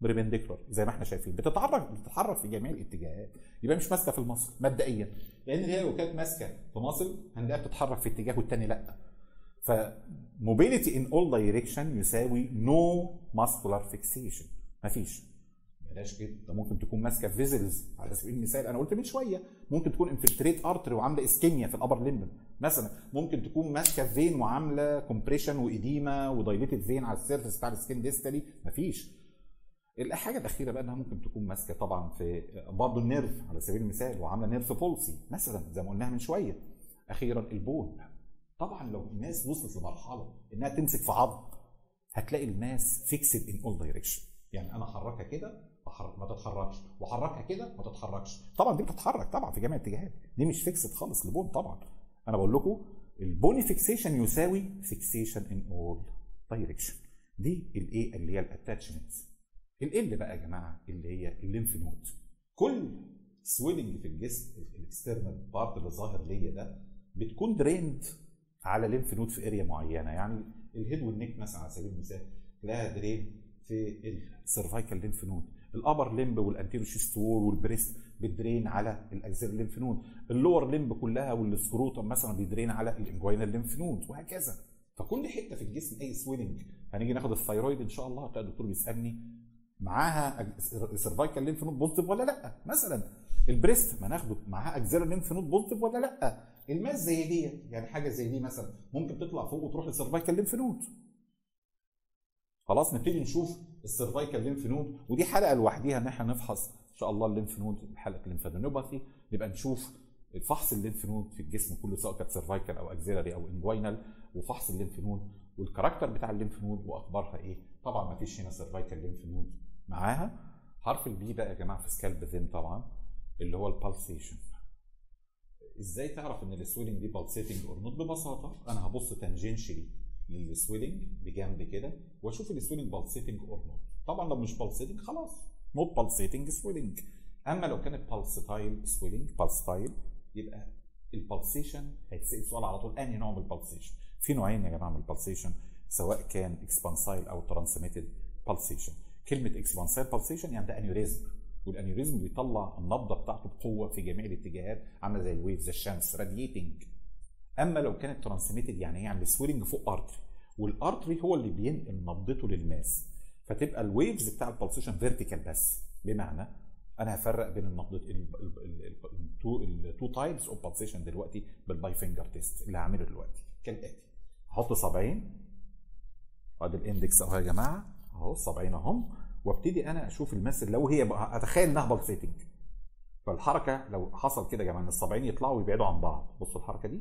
perpendicular زي ما إحنا شايفين. بتتحرك بتتحرك في جميع الاتجاهات. يبقى مش ماسكة في ال muscle مبدئيا. لأن هي لو كانت ماسكة في muscle هنلاقيها بتتحرك في اتجاه والتاني لأ. ف mobility in all direction يساوي no muscular fixation مفيش. بلاش كده. ده ممكن تكون ماسكة vessels على سبيل المثال أنا قلت من شوية. ممكن تكون infiltrate artery وعاملة ischemia في ال upper limb مثلا ممكن تكون ماسكة vein وعاملة compression و edema و dilated vein على ال surface بتاع ال skin distally مفيش. الحاجة الأخيرة بقى إنها ممكن تكون ماسكة طبعا في برضه ال nerve على سبيل المثال وعاملة nerve palsy مثلا زي ما قلناها من شوية. أخيرا ال bone طبعا لو ال mass وصلت لمرحلة إنها تمسك في عظم هتلاقي ال mass fixed in all direction يعني أنا احركها كده ما تتحركش. واحركها كده ما تتحركش. طبعا دي بتتحرك طبعا في جميع الاتجاهات. دي مش fixed خالص ل bone طبعا. أنا بقول لكم ال bony fixation يساوي fixation in all direction دي ال A اللي هي ال attachment ال L بقى يا جماعة اللي هي ال lymph node كل swelling في الجسم ال external part اللي ظاهر ليا ده بتكون drained على lymph node في area معينة. يعني ال head وال neck مثلا على سبيل المثال لها drain في السيرفايكال ليمف نود الابر ليمب والانتيرو شيست وول والبريست بتدرين على ال axillary lymph node ال lower limb كلها وال scrotum مثلا بي drain على ال inguinal lymph node وهكذا. فكل حتة في الجسم أي swelling هنيجي ناخد ال thyroid إن شاء الله هتلاقي الدكتور بيسألني معاها cervical lymph node positive ولا لأ؟ مثلا ال breast ما ناخده معاها axillary lymph node positive ولا لأ؟ ال mass زي دي يعني حاجة زي دي مثلا ممكن تطلع فوق وتروح لل cervical lymph node خلاص نبتدي نشوف ال cervical lymph node ودي حلقة لوحديها إن إحنا نفحص إن شاء الله ال lymph node حلقة ال lymphadenopathy نبقى نشوف فحص ال lymph node في الجسم كله سواء كانت cervical أو axillary أو inguinal وفحص ال lymph node وال character بتاع ال lymph node وأخبارها إيه. طبعا ما فيش هنا cervical lymph node معاها؟ حرف ال P بقى يا جماعة في SCALP then طبعا اللي هو ال pulsation إزاي تعرف إن ال swelling دي pulsating or not ببساطة أنا هبص tangentially لل swelling بجنب كده وأشوف ال swelling pulsating or not طبعا لو مش pulsating خلاص not pulsating swelling أما لو كانت pulsatile swelling pulsatile يبقى ال pulsation هيتسأل سؤال على طول أنهي نوع من ال pulsation في نوعين يا جماعة من ال pulsation سواء كان expansile أو transmitted pulsation كلمة expansile pulsation يعني ده aneurysm وال aneurysm بيطلع النبضة بتاعته بقوة في جميع الاتجاهات عاملة زي ال wave زي الشمس radiating أما لو كانت transmitted يعني إيه؟ يعني swelling فوق artery وال artery هو اللي بينقل نبضته لل mass. فتبقى ال waves بتاع ال pulsation vertical بس. بمعنى أنا هفرق بين النبض ال two types of pulsation دلوقتي بال bi-finger test اللي هعمله دلوقتي. كالآتي. هحط صابعين ادي ال index أهو يا جماعة. أهو الصابعين أهم. وأبتدي أنا أشوف ال mass لو هي أتخيل إنها pulsating فالحركة لو حصل كده يا جماعة إن الصابعين يطلعوا ويبعدوا عن بعض. بصوا الحركة دي.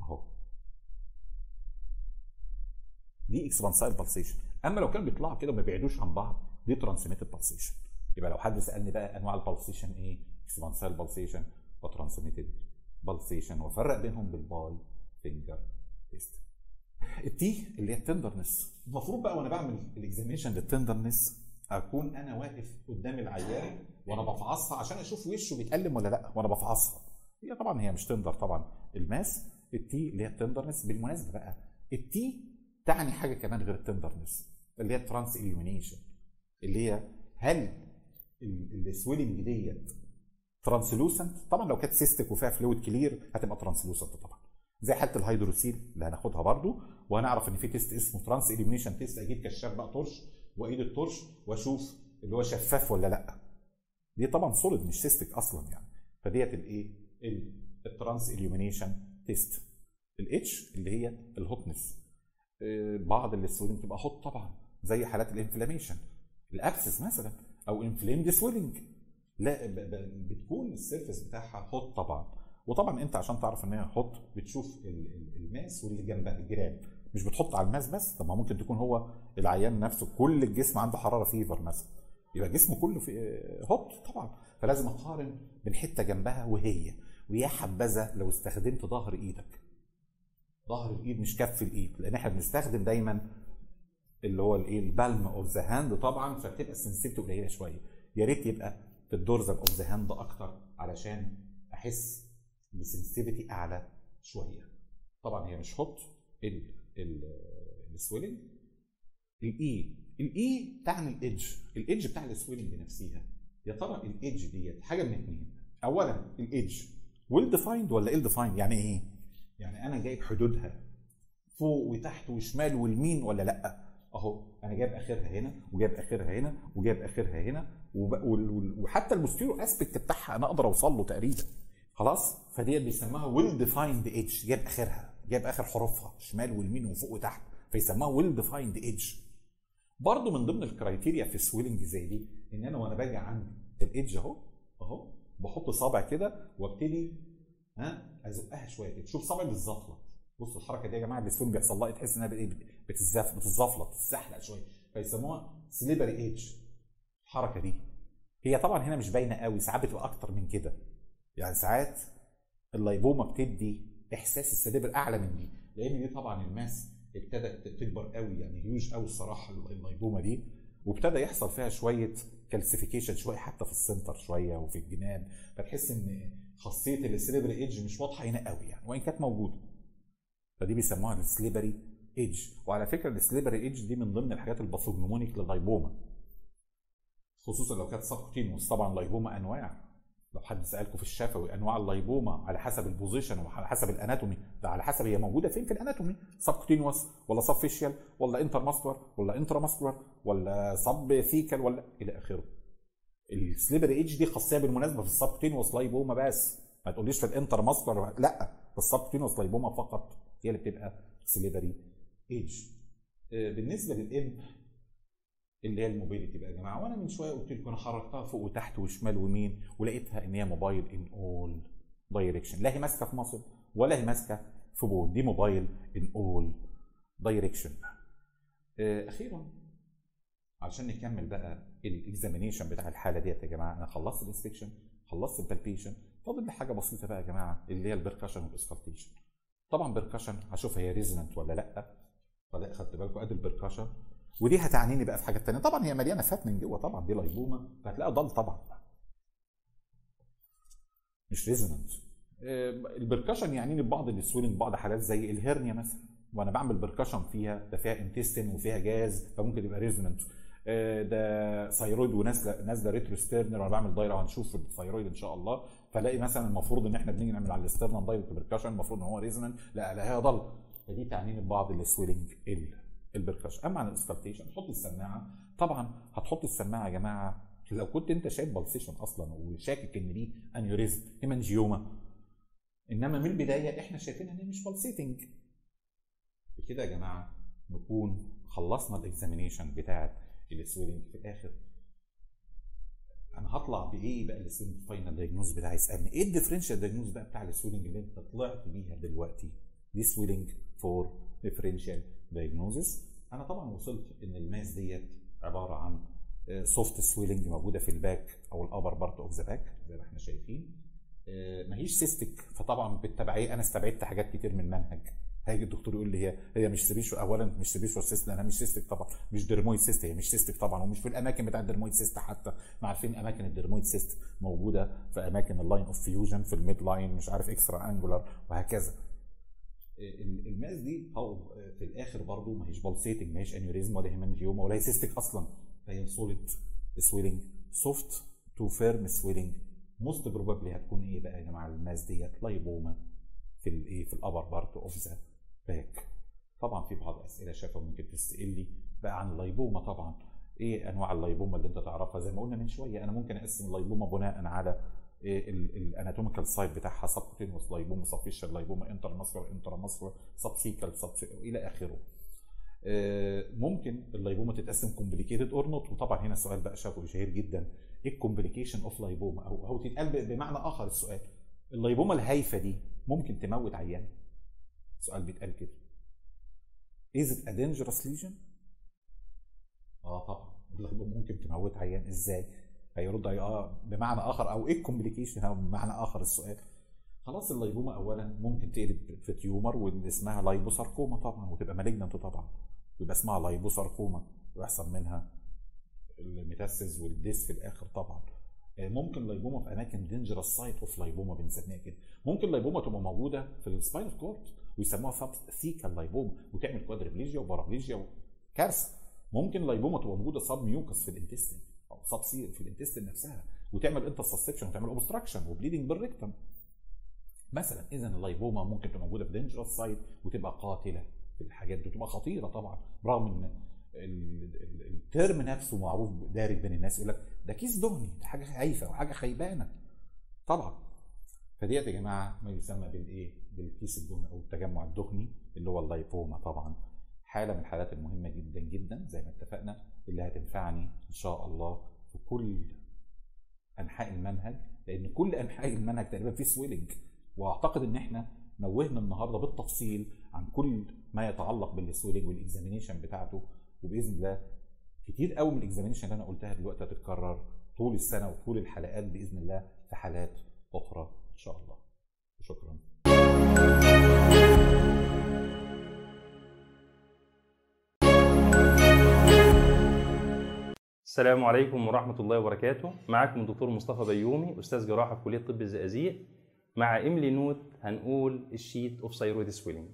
أهو. دي expansile pulsation أما لو كانوا بيطلعوا كده وما بيبعدوش عن بعض دي transmitted pulsation يبقى لو حد سألني بقى أنواع ال pulsation إيه؟ expansile pulsation و transmitted pulsation وافرق بينهم بال bi-finger test ال T اللي هي ال tenderness المفروض بقى وأنا بعمل ال examination لل tenderness أكون أنا واقف قدام العيان وأنا بفعصها عشان أشوف وشه بيتألم ولا لأ وأنا بفعصها. هي طبعا هي مش tender طبعا. ال mass ال T اللي هي ال tenderness بالمناسبة بقى. ال T تعني حاجة كمان غير ال tenderness اللي هي ال transillumination اللي هي هل ال swelling ديت translucent طبعا لو كانت cystic وفيها fluid clear هتبقى translucent طبعا. زي حالة ال hydrocele اللي هناخدها برضو. وهنعرف ان في test اسمه transillumination test أجيب كشاف بقى torch وأقيد ال torch واشوف اللي هو شفاف ولا لأ. دي طبعا solid مش cystic أصلا يعني. فديت الايه ال transillumination test. ال H اللي هي ال hotness بعض ال swelling بتبقى hot طبعا زي حالات ال inflammation ال abscess مثلا أو inflamed swelling لا بتكون ال surface بتاعها hot طبعا. وطبعا أنت عشان تعرف ان هي hot بتشوف ال mass واللي جنبها الجيران مش بتحط على ال mass بس؟ طب ما ممكن تكون هو العيان نفسه كل الجسم عنده حرارة fever مثلا. يبقى جسمه كله في hot طبعا. فلازم أقارن بين حتة جنبها وهي. ويا حبذا لو استخدمت ظهر إيدك. ظهر الإيد مش كف الإيد لأن إحنا بنستخدم دايما اللي هو الإيه ال palm of the hand طبعا فبتبقى ال sensitivity قليلة شوية. يا ريت يبقى في ال dorsal of the hand أكتر علشان أحس ب sensitivity أعلى شوية. طبعا هي مش hot ال swelling الاي الاي تعني الايدج الايدج بتاع السويلنج نفسها يا ترى ال edge ديت حاجة من اثنين اولا ال edge well defined ولا ill defined يعني إيه؟ يعني أنا جايب حدودها. فوق وتحت وشمال واليمين ولا لأ؟ أهو أنا جايب آخرها هنا وجايب آخرها هنا وجايب آخرها هنا وحتى ال posterior aspect بتاعها أنا أقدر أوصل له تقريبا. خلاص؟ فدي بيسموها well defined edge جاب آخرها. جاب آخر حروفها شمال واليمين وفوق وتحت فيسموها well defined edge برضه من ضمن ال criteria في ال swelling زي دي إن أنا وأنا باجي عند ال edge أهو أهو بحط صابع كده وأبتدي ها أزقها شوية كده. شوف صابعي بيتزفلط بص الحركة دي يا جماعة السفون بيحصل لها تحس إنها بت- بتزف بتزفلط بتزحلق شوية. فيسموها slippery edge الحركة دي. هي طبعا هنا مش باينة قوي ساعات بتبقى أكتر من كده. يعني ساعات ال lipoma بتدي إحساس ال slippery أعلى من دي لأن دي طبعا ال mass ابتدت تكبر قوي يعني huge قوي الصراحة ال lipoma دي. وابتدى يحصل فيها شوية calcification شوية حتى في ال center شوية وفي الجناب. فتحس إن خاصية ال slippery edge مش واضحة هنا قوي يعني وإن كانت موجودة. فدي بيسموها ال slippery edge وعلى فكرة ال slippery edge دي من ضمن الحاجات ال pathognomonic لل lipoma خصوصا لو كانت subcutaneous طبعا lipoma أنواع. لو حد سألكم في الشفوي أنواع ال lipoma على حسب ال position وعلى حسب ال anatomy ده على حسب هي موجودة فين؟ في ال anatomy. subcutaneous ولا subfascial ولا intermuscular ولا intramuscular ولا subthecal ولا إلى آخره. ال slippery edge دي خاصية بالمناسبة في ال subcutaneous lipoma بس. ما تقوليش في ال intermuscular لا في ال subcutaneous lipoma فقط. هي اللي بتبقى slippery edge بالنسبة لل M اللي هي ال mobility بقى يا جماعة. وأنا من شوية قلت لكم أنا حركتها فوق وتحت وشمال ويمين ولقيتها إن هي mobile in all direction لا هي ماسكة في muscle ولا هي ماسكة في bone. دي mobile in all direction أخيرا عشان نكمل بقى ال examination بتاع الحالة ديت يا جماعة أنا خلصت ال inspection خلصت ال palpation فاضل لي حاجة بسيطة بقى يا جماعة اللي هي ال percussion وال auscultation طبعا percussion هشوف هي resonant ولا لأ. فلا خدت بالكم أدي ال percussion ودي هتعنيني بقى في حاجات تانية؟ طبعا هي مليانة fat من جوه طبعا دي lipoma فهتلاقيها dull طبعا. مش resonant ال percussion يعنيني ببعض ال swelling بعض حالات زي ال hernia مثلا. وأنا بعمل percussion فيها ده فيها intestine وفيها جاز فممكن يبقى resonant ده thyroid ونازلة نازلة retrosternal وأنا بعمل دايره وهنشوف ال thyroid إن شاء الله. فلاقي مثلا المفروض إن إحنا بنيجي نعمل على ال sternal direct percussion المفروض إن هو resonant لا الاقيها dull. فدي تعنيني ببعض ال swelling ال percussion أما عن ال auscultation حط السماعة. طبعا هتحط السماعة يا جماعة لو كنت أنت شايف pulsation أصلا وشاكك إن دي aneurysm hemangioma إنما من البداية إحنا شايفين إن مش pulsating بكده يا جماعة نكون خلصنا ال examination بتاعه ال swelling في الآخر. أنا هطلع بإيه بقى ال swelling final diagnosis بتاعي يسالني إيه ال differential diagnosis بقى بتاع ال swelling اللي أنت طلعت بيها دلوقتي؟ دي swelling for differential diagnosis أنا طبعا وصلت إن ال mass ديت عبارة عن soft swelling موجودة في ال back أو ال upper part of the back زي ما إحنا شايفين. ماهيش cystic فطبعا بالتبعية أنا استبعدت حاجات كتير من المنهج هيجي الدكتور يقول لي هي هي مش sebaceous اولا مش sebaceous cyst لأنها مش cystic طبعا مش dermoid cyst هي مش cystic طبعا ومش في الأماكن بتاع ال dermoid cyst حتى. ما عارفين أماكن ال dermoid cyst موجودة في أماكن ال line of fusion في ال midline مش عارف external angular وهكذا. ال mass دي أو في الآخر برضه ما هيش pulsating ما هيش aneurysm ولا hemangioma ولا هي cystic أصلا فهي solid swelling soft to firm swelling most probably هتكون إيه بقى يا جماعة؟ ال mass ديت lipoma في الايه في ال upper part of the back طبعا في بعض أسئلة شفوي ممكن تسأل لي بقى عن ال lipoma طبعا. إيه أنواع ال lipoma اللي أنت تعرفها؟ زي ما قلنا من شوية أنا ممكن أقسم ال lipoma بناء على ال anatomical site بتاعها subcutaneous lipoma subfascial lipoma intermuscular intermuscular subthecal sub إلى آخره. ممكن اللايبوما تتقسم كومبليكيتد اور نوت وطبعا هنا سؤال بقى شفوي شهير جدا. إيه ال complication of lipoma أو أو تتقال بمعنى آخر السؤال. ال lipoma الهايفة دي ممكن تموت عيان؟ سؤال بيتقال كده. Is it a dangerous lesion? آه طبعا. ال lipoma ممكن تموت عيان. إزاي؟ هيرد آه بمعنى آخر أو إيه ال complication بمعنى آخر السؤال. خلاص ال lipoma اولا ممكن تقلب في tumor واللي اسمها liposarcoma طبعا وتبقى malignant طبعا. ويبقى اسمها liposarcoma ويحصل منها ال metastasis وال death في الآخر طبعا. ممكن lipoma في أماكن dangerous site of lipoma بنسميها كده. ممكن lipoma تبقى موجودة في ال spinal cord ويسموها subthecal lipoma وتعمل quadriplegia و paraplegia كارثة. ممكن lipoma تبقى موجودة submucous في ال intestine أو subserous في ال intestine نفسها وتعمل intussusception وتعمل obstruction و bleeding بال rectum مثلا اذا ال lipoma ممكن تبقى موجودة في dangerous site وتبقى قاتلة في الحاجات دي وتبقى خطيرة طبعا برغم إن ال- ال- ال term نفسه معروف دارج بين الناس يقول لك ده كيس دهني ده حاجة هايفه وحاجة خيبانة. طبعا. فدي يا جماعة ما يسمى بالايه بالكيس الدهني أو التجمع الدهني اللي هو ال lipoma طبعا. حالة من الحالات المهمة جدا جدا زي ما اتفقنا اللي هتنفعني إن شاء الله في كل أنحاء المنهج لأن كل أنحاء المنهج تقريبا فيه swelling وأعتقد إن إحنا نوهنا النهارده بالتفصيل عن كل ما يتعلق بال swelling وال examination بتاعته. وبإذن الله كتير قوي من ال examination اللي أنا قلتها دلوقتي هتتكرر طول السنة وطول الحلقات بإذن الله في حالات أخرى إن شاء الله. شكرا. السلام عليكم ورحمة الله وبركاته. معكم الدكتور مصطفى بيومي أستاذ جراحة في كلية طب الزقازيق. مع EMLE Note هنقول ال sheet of thyroid swelling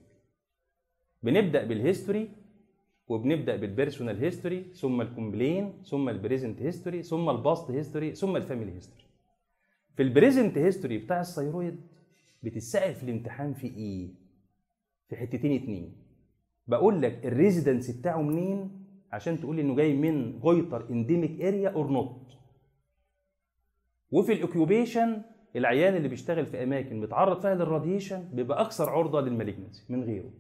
بنبدأ بال history وبنبدأ بال personal history ثم ال complaint ثم ال present history ثم ال past history ثم ال family history في ال personal history بتاع ال thyroid بتتسأل في الامتحان في إيه؟ في حتتين اتنين. بقول لك ال residence بتاعه منين؟ عشان تقول إنه جاي من goiter endemic area or not وفي ال occupation العيان اللي بيشتغل في أماكن بيتعرض فيها لل radiation بيبقى أكثر عرضة لل malignancy من غيره.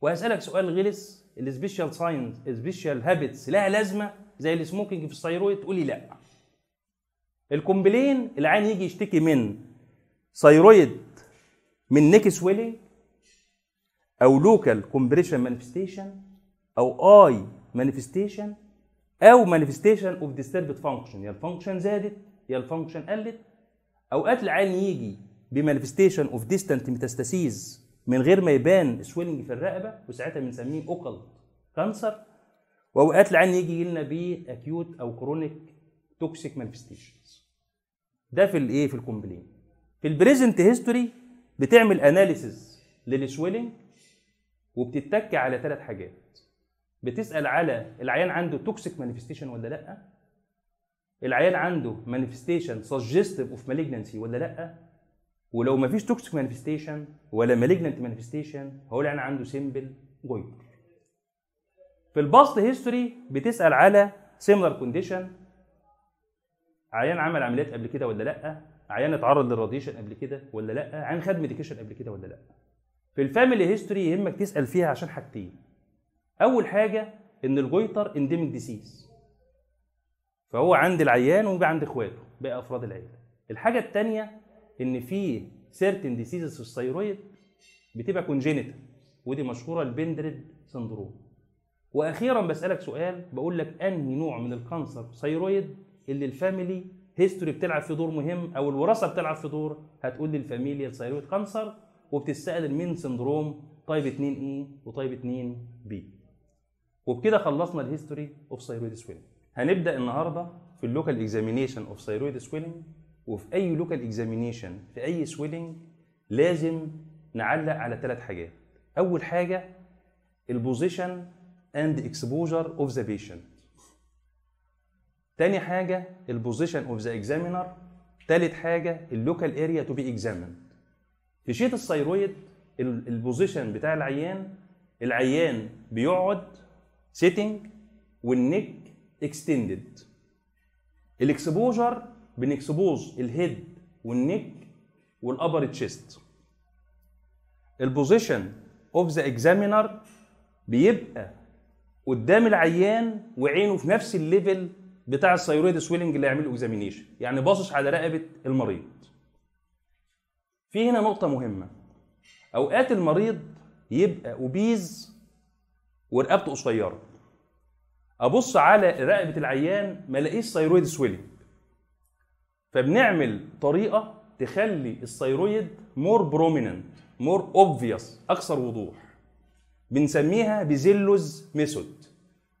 وهسألك سؤال غلس ال special signs ال special habits لها لازمة زي ال smoking في ال thyroid؟ تقولي لأ. ال complaint العيان يجي يشتكي من thyroid من neck swelling أو local compression manifestation أو eye manifestation أو manifestation of disturbed function يا ال function زادت يا ال function قلت. أوقات العيان يجي ب manifestation of distant metastasis من غير ما يبان swelling في الرقبة وساعتها بنسميه occult cancer وأوقات العيان يجي لنا ب acute أو chronic toxic manifestations ده في الايه في ال complaint. في ال present history بتعمل analysis لل swelling وبتتك على ثلاث حاجات. بتسأل على العيان عنده toxic manifestation ولا لأ؟ العيان عنده manifestation suggestive of malignancy ولا لأ؟ ولو ما فيش toxic manifestation ولا malignant manifestation هقول العيان عنده simple goiter في ال past history بتسأل على similar condition عيان عمل عمليات قبل كده ولا لأ؟ عيان اتعرض لل radiation قبل كده ولا لأ؟ عيان خد medication قبل كده ولا لأ؟ في ال family history يهمك تسأل فيها عشان حاجتين. أول حاجة إن ال goiter endemic disease. فهو عند العيان وبيبقى عند إخواته باقي أفراد العيلة. الحاجة الثانية إن في certain diseases في ال thyroid بتبقى congenital ودي مشهورة ال Pendred syndrome. وأخيرا بسألك سؤال بقول لك أنهي نوع من ال cancer thyroid اللي ال family history بتلعب في دور مهم أو الوراثة بتلعب في دور؟ هتقول لي ال familial thyroid cancer وبتتسال ال MEN syndrome type 2 A و type 2 B. وبكده خلصنا ال history of thyroid swelling هنبدأ النهارده في ال local examination of thyroid swelling وفي أي local examination في أي swelling لازم نعلق على ثلاث حاجات. أول حاجة ال position and exposure of the patient تاني حاجة ال position of the examiner تالت حاجة ال local area to be examined في sheet ال thyroid ال position بتاع العيان العيان بيقعد سيتنج والنك اكستندد الاكسبوجر بنكسبوز الهيد والنك والابر تشيست البوزيشن اوف ذا اكزامينر بيبقى قدام العيان وعينه في نفس ال level بتاع ال thyroid swelling اللي هيعمل examination يعني باصص على رقبة المريض. في هنا نقطة مهمة. أوقات المريض يبقى obese ورقبته قصيرة. أبص على رقبة العيان ما الاقيش thyroid swelling فبنعمل طريقة تخلي ال thyroid more prominent more obvious أكثر وضوح. بنسميها Pizzillo's method.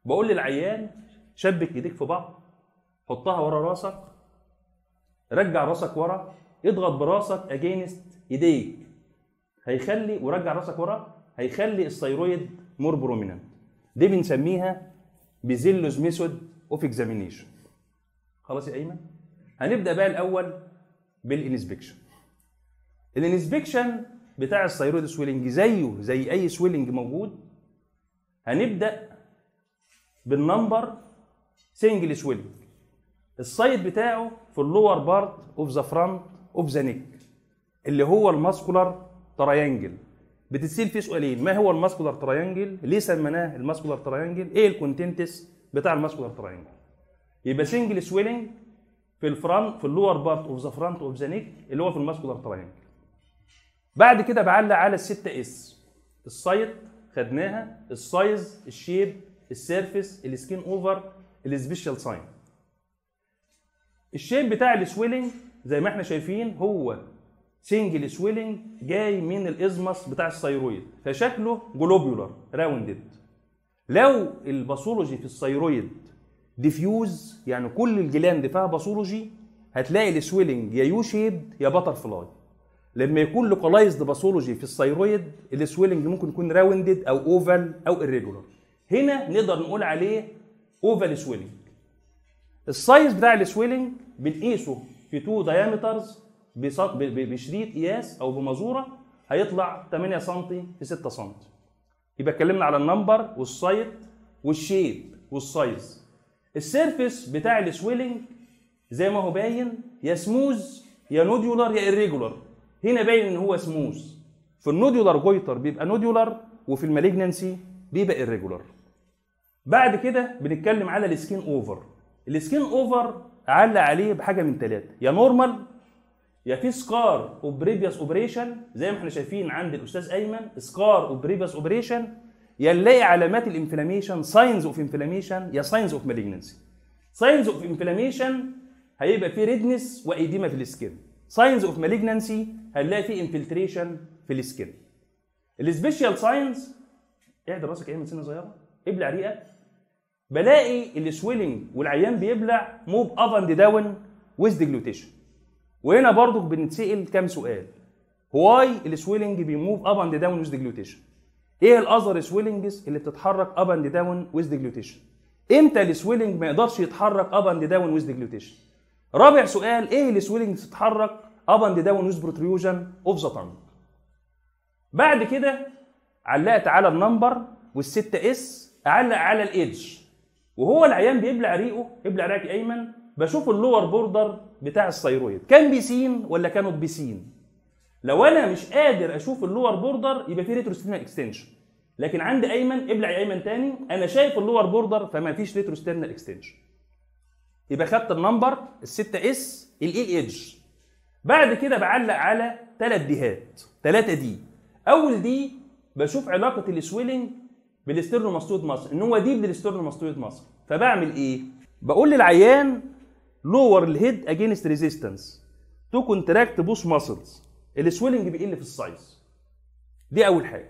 بقول للعيان شبك ايديك في بعض حطها ورا راسك رجع راسك ورا اضغط براسك against ايديك هيخلي ورجع راسك ورا هيخلي ال thyroid more prominent دي بنسميها Pizzillo's method of examination. خلاص يا أيمن؟ هنبدأ بقى الأول بال inspection. ال inspection بتاع ال thyroid swelling زيه زي أي swelling موجود هنبدأ بال number single swelling ال site بتاعه في ال lower part of the front of the neck اللي هو ال muscular triangle بتتسأل فيه سؤالين. ما هو ال muscular triangle ليه سميناه ال muscular triangle إيه ال contents بتاع ال muscular triangle يبقى single swelling في ال front في ال lower part of the front of the neck اللي هو في ال muscular triangle بعد كده بعلق على الستة S ال site خدناها السايز الشيب السيرفيس السكين اوفر السبيشال ساين الشيب بتاع ال swelling زي ما إحنا شايفين هو single swelling جاي من ال isthmus بتاع ال thyroid فشكله globular rounded لو ال pathology في ال thyroid diffuse يعني كل ال gland فيها pathology هتلاقي ال swelling يا U shape يا butterfly لما يكون localized pathology في ال thyroid ال swelling ممكن يكون rounded أو oval أو irregular. هنا نقدر نقول عليه oval swelling ال size بتاع ال swelling بنقيسه في two diameters بشريط قياس أو بمزورة هيطلع 8 سم في 6 سم يبقى اتكلمنا على النمبر والسايت والشيب والسايز. السيرفيس بتاع ال swelling زي ما هو باين يا smooth يا nodular يا irregular هنا باين إن هو سموز. في ال nodular goiter بيبقى nodular وفي ال malignancy بيبقى irregular بعد كده بنتكلم على ال skin over. ال skin over اعلق عليه بحاجة من ثلاثة يا normal يا في scar of previous operation زي ما إحنا شايفين عند الأستاذ أيمن scar of previous operation يا نلاقي علامات ال inflammation signs of inflammation يا signs of malignancy signs of inflammation هيبقى في redness و edema في ال skin signs of malignancy هنلاقي في infiltration في ال skin ال special signs اعدل راسك إيه من سنة صغيرة ابلع ريقك. بلاقي ال swelling والعيان بيبلع move up and down with deglutition وهنا برضو بنتسأل كام سؤال. why ال swelling بي move up and down with deglutition إيه ال other swellings اللي بتتحرك up and down with deglutition إمتى ال swelling ما يقدرش يتحرك up and down with deglutition رابع سؤال إيه ال swelling تتحرك up and down with protrusion of the بعد كده علقت على ال number والستة S اعلق على ال edge وهو العيان بيبلع ريقه ابلع ريقك أيمن بشوف ال lower border بتاع الثيرويد كان بيسين ولا كانت بيسين؟ لو أنا مش قادر أشوف ال lower border يبقى في retrosternal extension لكن عندي أيمن ابلع يا أيمن تاني. أنا شايف ال lower border فما فيش retrosternal extension يبقى خدت ال number الستة S ال E edge. بعد كده بعلق على ثلاث D هات ثلاثة D. أول D بشوف علاقة ال swelling بال sternomastoid muscle إن هو deep لل sternomastoid muscle فبعمل إيه؟ بقول للعيان lower ال head against resistance to contract both muscles ال swelling بيقل في ال size دي أول حاجة.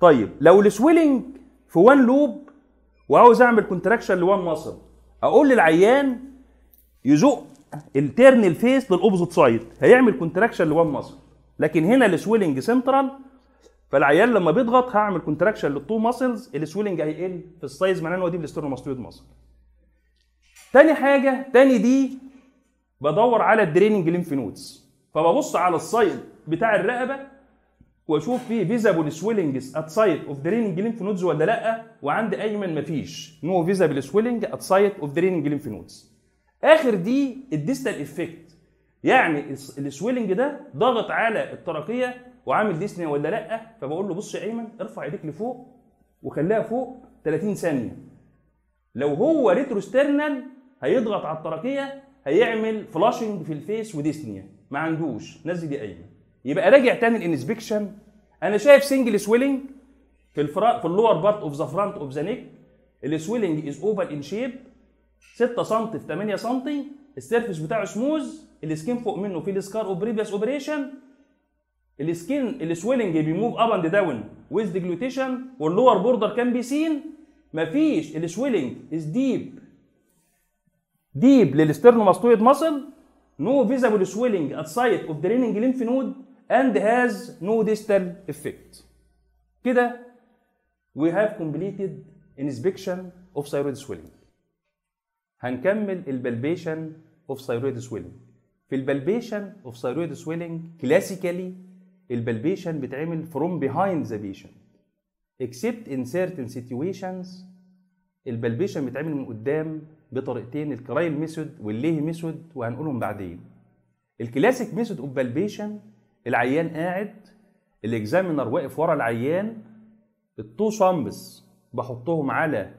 طيب لو ال swelling في one lobe وعاوز أعمل contraction ل one muscle أقول للعيان يزق ال turn ال face لل opposite side هيعمل contraction ل one muscle لكن هنا ال swelling central فالعيان لما بيضغط هعمل contraction لل two muscles ال swelling هيقل في ال size معناه إن هو deep ال sternomastoid muscle تاني حاجة تاني D بدور على ال draining lymph nodes. فببص على ال side بتاع الرقبة واشوف فيه visible swellings at site of draining lymph nodes ولا لأ وعند أيمن مفيش. no visible swelling at site of draining lymph nodes آخر D ال distal effect يعني ال swelling ده ضاغط على ال trachea وعامل dyspnea ولا لأ. فبقول له بص يا أيمن ارفع ايديك لفوق وخليها فوق 30 ثانية. لو هو retrosternal هيضغط على ال trachea هيعمل flushing في ال face و dyspnea ما عندوش. نزل ايديك ايمن يبقى راجع تاني ال inspection. أنا شايف single swelling في الفرا في ال lower part of the front of the neck ال swelling is oval in shape 6 سم في 8 سم ال surface بتاعه smooth ال skin فوق منه في السكار اوف بريفيوس اوبريشن السكين السويلنج بيموف اب اند داون ويز ديجلوتيشن واللور بوردر كان بي سين مفيش. السويلنج از ديب ديب للسترنوماستويد ماسل no visible swelling at site of draining lymph node and has no distal effect كده we have completed inspection of thyroid swelling هنكمل البلبيشن of thyroid swelling في البلبيشن of thyroid swelling classically ال palpation بتعمل from behind the patient except in certain situations ال palpation بيتعمل من قدام بطريقتين ال Crile method وال Lahey method وهنقولهم بعدين. ال classic method of palpation العيان قاعد ال examiner واقف ورا العيان ال two thumbs بحطهم على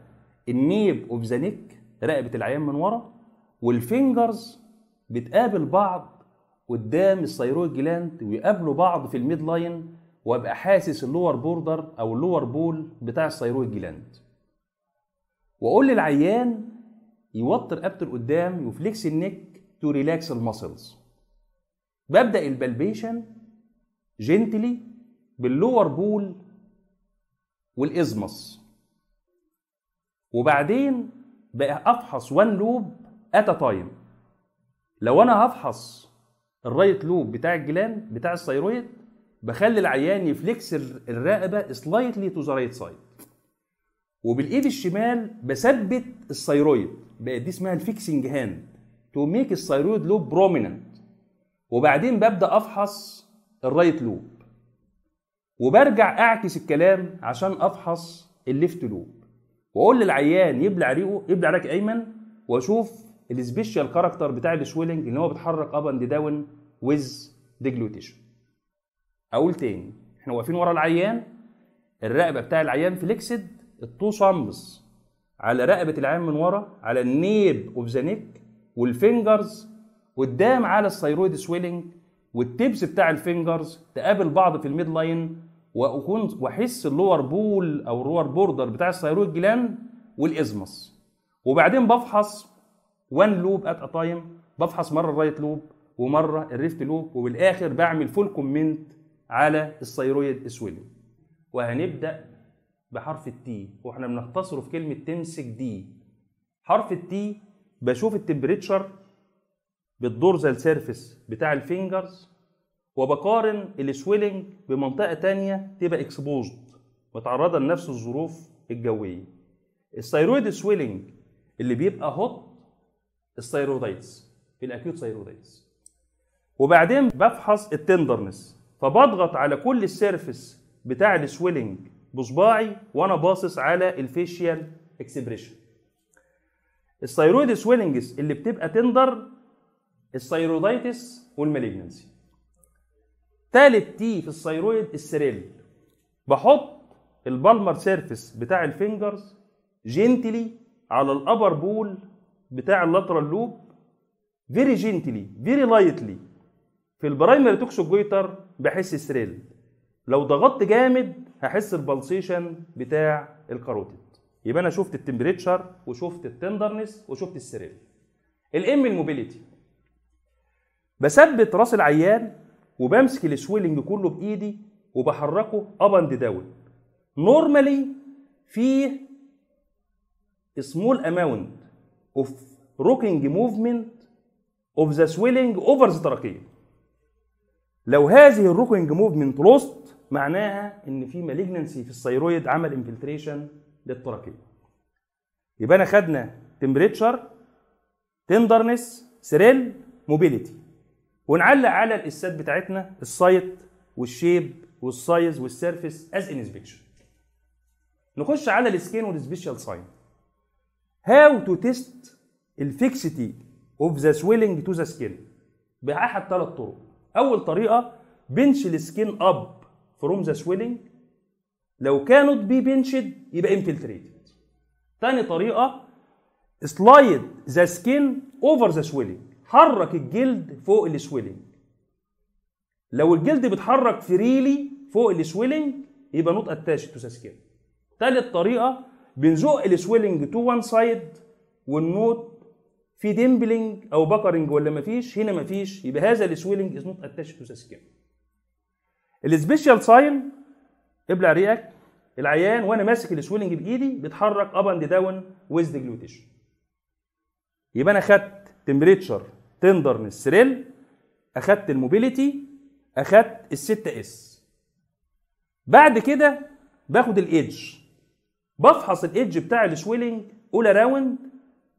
ال nape of the neck رقبة العيان من ورا وال fingers بتقابل بعض قدام ال thyroid gland ويقابلوا بعض في ال midline وأبقى حاسس ال lower border أو ال lower pole بتاع ال thyroid gland. وأقول للعيان يوطي رقبته لقدام ي flex ال neck to relax ال muscles ببدأ ال palpation gently بال lower pole وال isthmus وبعدين بقى أفحص one lobe at time لو أنا هفحص ال right lobe بتاع ال gland بتاع ال thyroid بخلي العيان ي flex الرقبة slightly to the right side وبالإيد الشمال بثبت ال thyroid. دي اسمها ال fixing hand to make ال thyroid lobe prominent وبعدين ببدأ أفحص ال right lobe وبرجع أعكس الكلام عشان أفحص ال left lobe وأقول للعيان يبلع ريقه يبلع ريق أيمن وأشوف ال special character بتاع ال swelling ان هو بيتحرك up and down with deglutition أقول تاني إحنا واقفين ورا العيان الرقبة بتاع العيان flexed ال two thumbs على رقبة العيان من ورا على ال nape of the neck وال fingers قدام على ال thyroid swelling وال tips بتاع ال fingers تقابل بعض في ال midline وأكون وأحس اللور بول أو اللور بوردر بتاع الثيرويد جلاند والإزمس. وبعدين بفحص one lobe at a time بفحص مرة ال right lobe ومرة ال left lobe وبالآخر بعمل full comment على ال thyroid swelling وهنبدأ بحرف ال T. وإحنا بنختصره في كلمة تمسك دي. حرف ال T بشوف ال temperature بال dorsal surface بتاع ال fingers وبقارن ال swelling بمنطقة تانية تبقى exposed متعرضة لنفس الظروف الجوية. ال thyroid swelling اللي بيبقى hot ال thyroiditis ال acute thyroiditis وبعدين بفحص ال tenderness فبضغط على كل ال surface بتاع ال swelling بصباعي وأنا باصص على ال facial expression ال thyroid swellings اللي بتبقى tender ال thyroiditis وال malignancy. تالت T في ال thyroid ال thrill بحط ال palmar surface بتاع ال fingers gently على ال upper pole بتاع ال lateral lobe very gently very lightly في ال primary toxic goiter بحس thrill لو ضغطت جامد هحس ال pulsation بتاع ال carotid. يبقى أنا شفت التمبريتشر وشفت التندرنس وشفت السريل الام الموبيليتي بثبت راس العيان وبمسك ال swelling كله بإيدي وبحركه up and down normally في small amount of rocking movement of the swelling over the trachea لو هذه ال rocking movement lost معناها إن في malignancy في ال thyroid عمل infiltration لل trachea يبقى أنا خدنا temperature tenderness thrill mobility ونعلق على ال S ات بتاعتنا السايت والشيب والسايز والسيرفيس از انسبكشن نخش على ال skin وال special sign how to test ال fixity of the swelling to the skin بأحد ثلاث طرق. أول طريقة بنش السكين اب فروم ذا سويلنج لو كانت بي بنشد يبقى infiltrated تاني طريقة slide the skin over the swelling حرك الجلد فوق السويلنج لو الجلد بيتحرك freely فوق ال swelling يبقى not attached to the skin تالت طريقة بنزق ال swelling to one side and note في dimpling أو puckering ولا مفيش هنا مفيش يبقى هذا ال swelling is not attached to the skin ال special sign ابلع ريقك العيان وأنا ماسك ال swelling بإيدي بيتحرك up and down with deglutition يبقى أنا خدت temperature tenderness thrill أخدت ال mobility أخدت الستة S بعد كده باخد ال edge بفحص ال edge بتاع ال swelling all around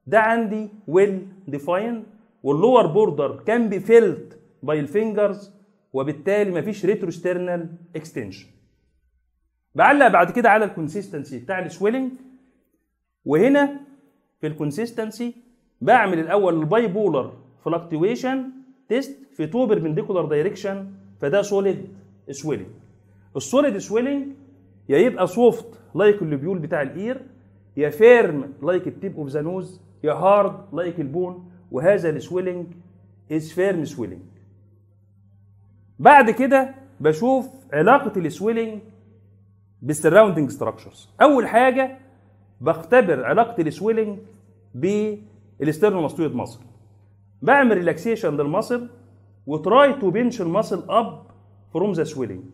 ده عندي well defined وال lower border can be felt by ال fingers وبالتالي مفيش retrosternal extension بعلق بعد كده على ال consistency بتاع ال swelling وهنا في ال consistency بعمل الأول ال bipolar fluctuation test في two perpendicular direction فده solid swelling ال solid swelling يا يبقى soft like ال lobule بتاع ال ear يا firm like ال tip of the nose يا hard like ال bone وهذا ال swelling is firm swelling بعد كده بشوف علاقه ال swelling بال surrounding structures أول حاجة بختبر علاقه ال swelling بال sternomastoid muscle بعمل relaxation لل muscle و try to pinch ال muscle up from the swelling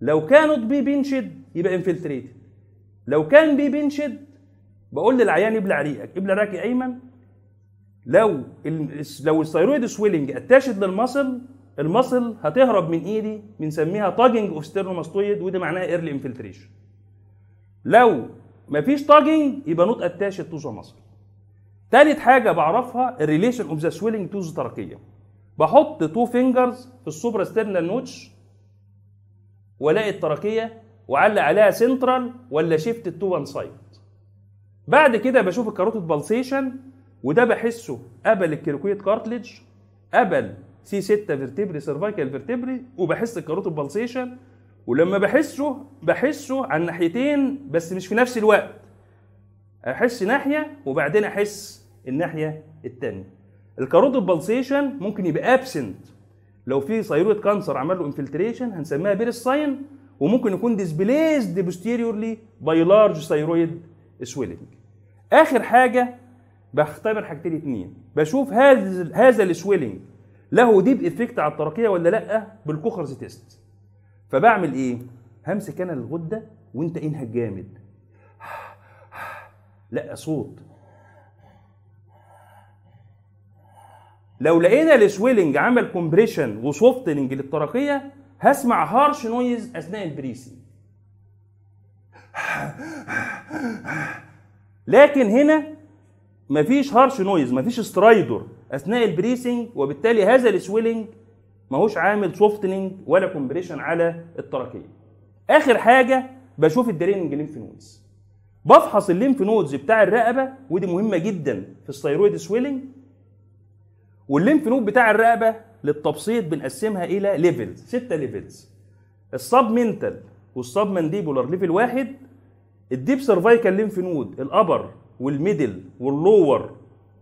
لو كانت be pinched يبقى infiltrated لو كان be pinched بقول للعيان ابلع ريقك. ابلع ريقك أيمن. لو لو ال thyroid swelling attached لل muscle ال muscle هتهرب من ايدي بنسميها tugging of sternomastoid ودي معناها early infiltration لو مفيش tugging يبقى not attached to the muscle تالت حاجة بعرفها ال relation of the swelling to the trachea بحط two fingers في ال suprasternal notch والاقي ال trachea وعلق عليها سنترال ولا shift to one side بعد كده بشوف ال carotid pulsation وده بحسه قبل ال cricoid cartilage قبل C 6 vertebrae cervical vertebrae وبحس ال carotid pulsation ولما بحسه بحسه على الناحيتين بس مش في نفس الوقت. أحس ناحية وبعدين أحس الناحية الثانية ال carotid pulsation ممكن يبقى absent لو في thyroid cancer عمل له infiltration هنسميها Berry's sign وممكن يكون displaced posteriorly by large thyroid swelling آخر حاجة بختبر حاجتين اتنين. بشوف هذا هذا ال swelling له deep effect على ال trachea ولا لأ؟ بال Kocher's test فبعمل إيه؟ همسك أنا الغدة وأنت انهج جامد. لأ صوت. لو لقينا ال swelling عمل compression و softening لل trachea هسمع harsh noise أثناء ال breathing لكن هنا مفيش harsh noise مفيش stridor أثناء ال breathing وبالتالي هذا ال swelling ماهوش عامل softening ولا compression على ال trachea آخر حاجة بشوف ال draining lymph nodes بفحص ال lymph nodes بتاع الرقبة ودي مهمة جدا في ال thyroid swelling وال lymph node بتاع الرقبة للتبسيط بنقسمها إلى levels ستة levels ال submental وال submandibular level واحد ال deep cervical lymph node ال upper وال middle وال lower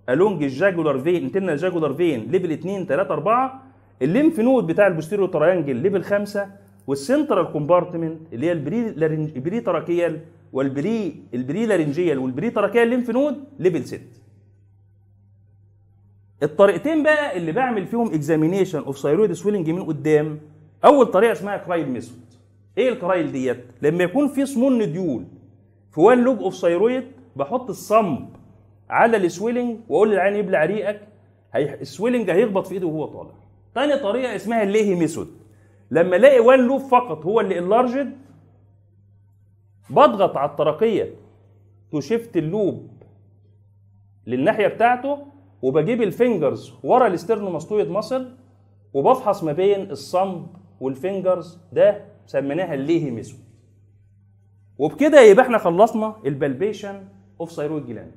along ال jugular vein؟ internal jugular vein؟ level 2 3 4 ال lymph node بتاع ال posterior triangle level 5 وال central compartment اللي هي ال pre ال pretracheal وال pre ال prelaryngeal وال pretracheal lymph node level 6 الطريقتين بقى اللي بعمل فيهم examination of thyroid swelling من قدام أول طريقة اسمها Crile method إيه ال Crile ديت؟ لما يكون في small nodule في one lobe of thyroid بحط ال thumb على ال swelling واقول للعيان يبلع ريقك هي... ال swelling هيخبط في ايده وهو طالع. تاني طريقة اسمها ال Lahey method. لما الاقي one lobe فقط هو اللي enlarged بضغط على ال trachea to shift ال lobe للناحية بتاعته وبجيب ال fingers ورا ال sternomastoid muscle وبفحص ما بين ال thumb وال fingers ده سميناها ال Lahey method. وبكده يبقى إحنا خلصنا ال palpation of thyroid gland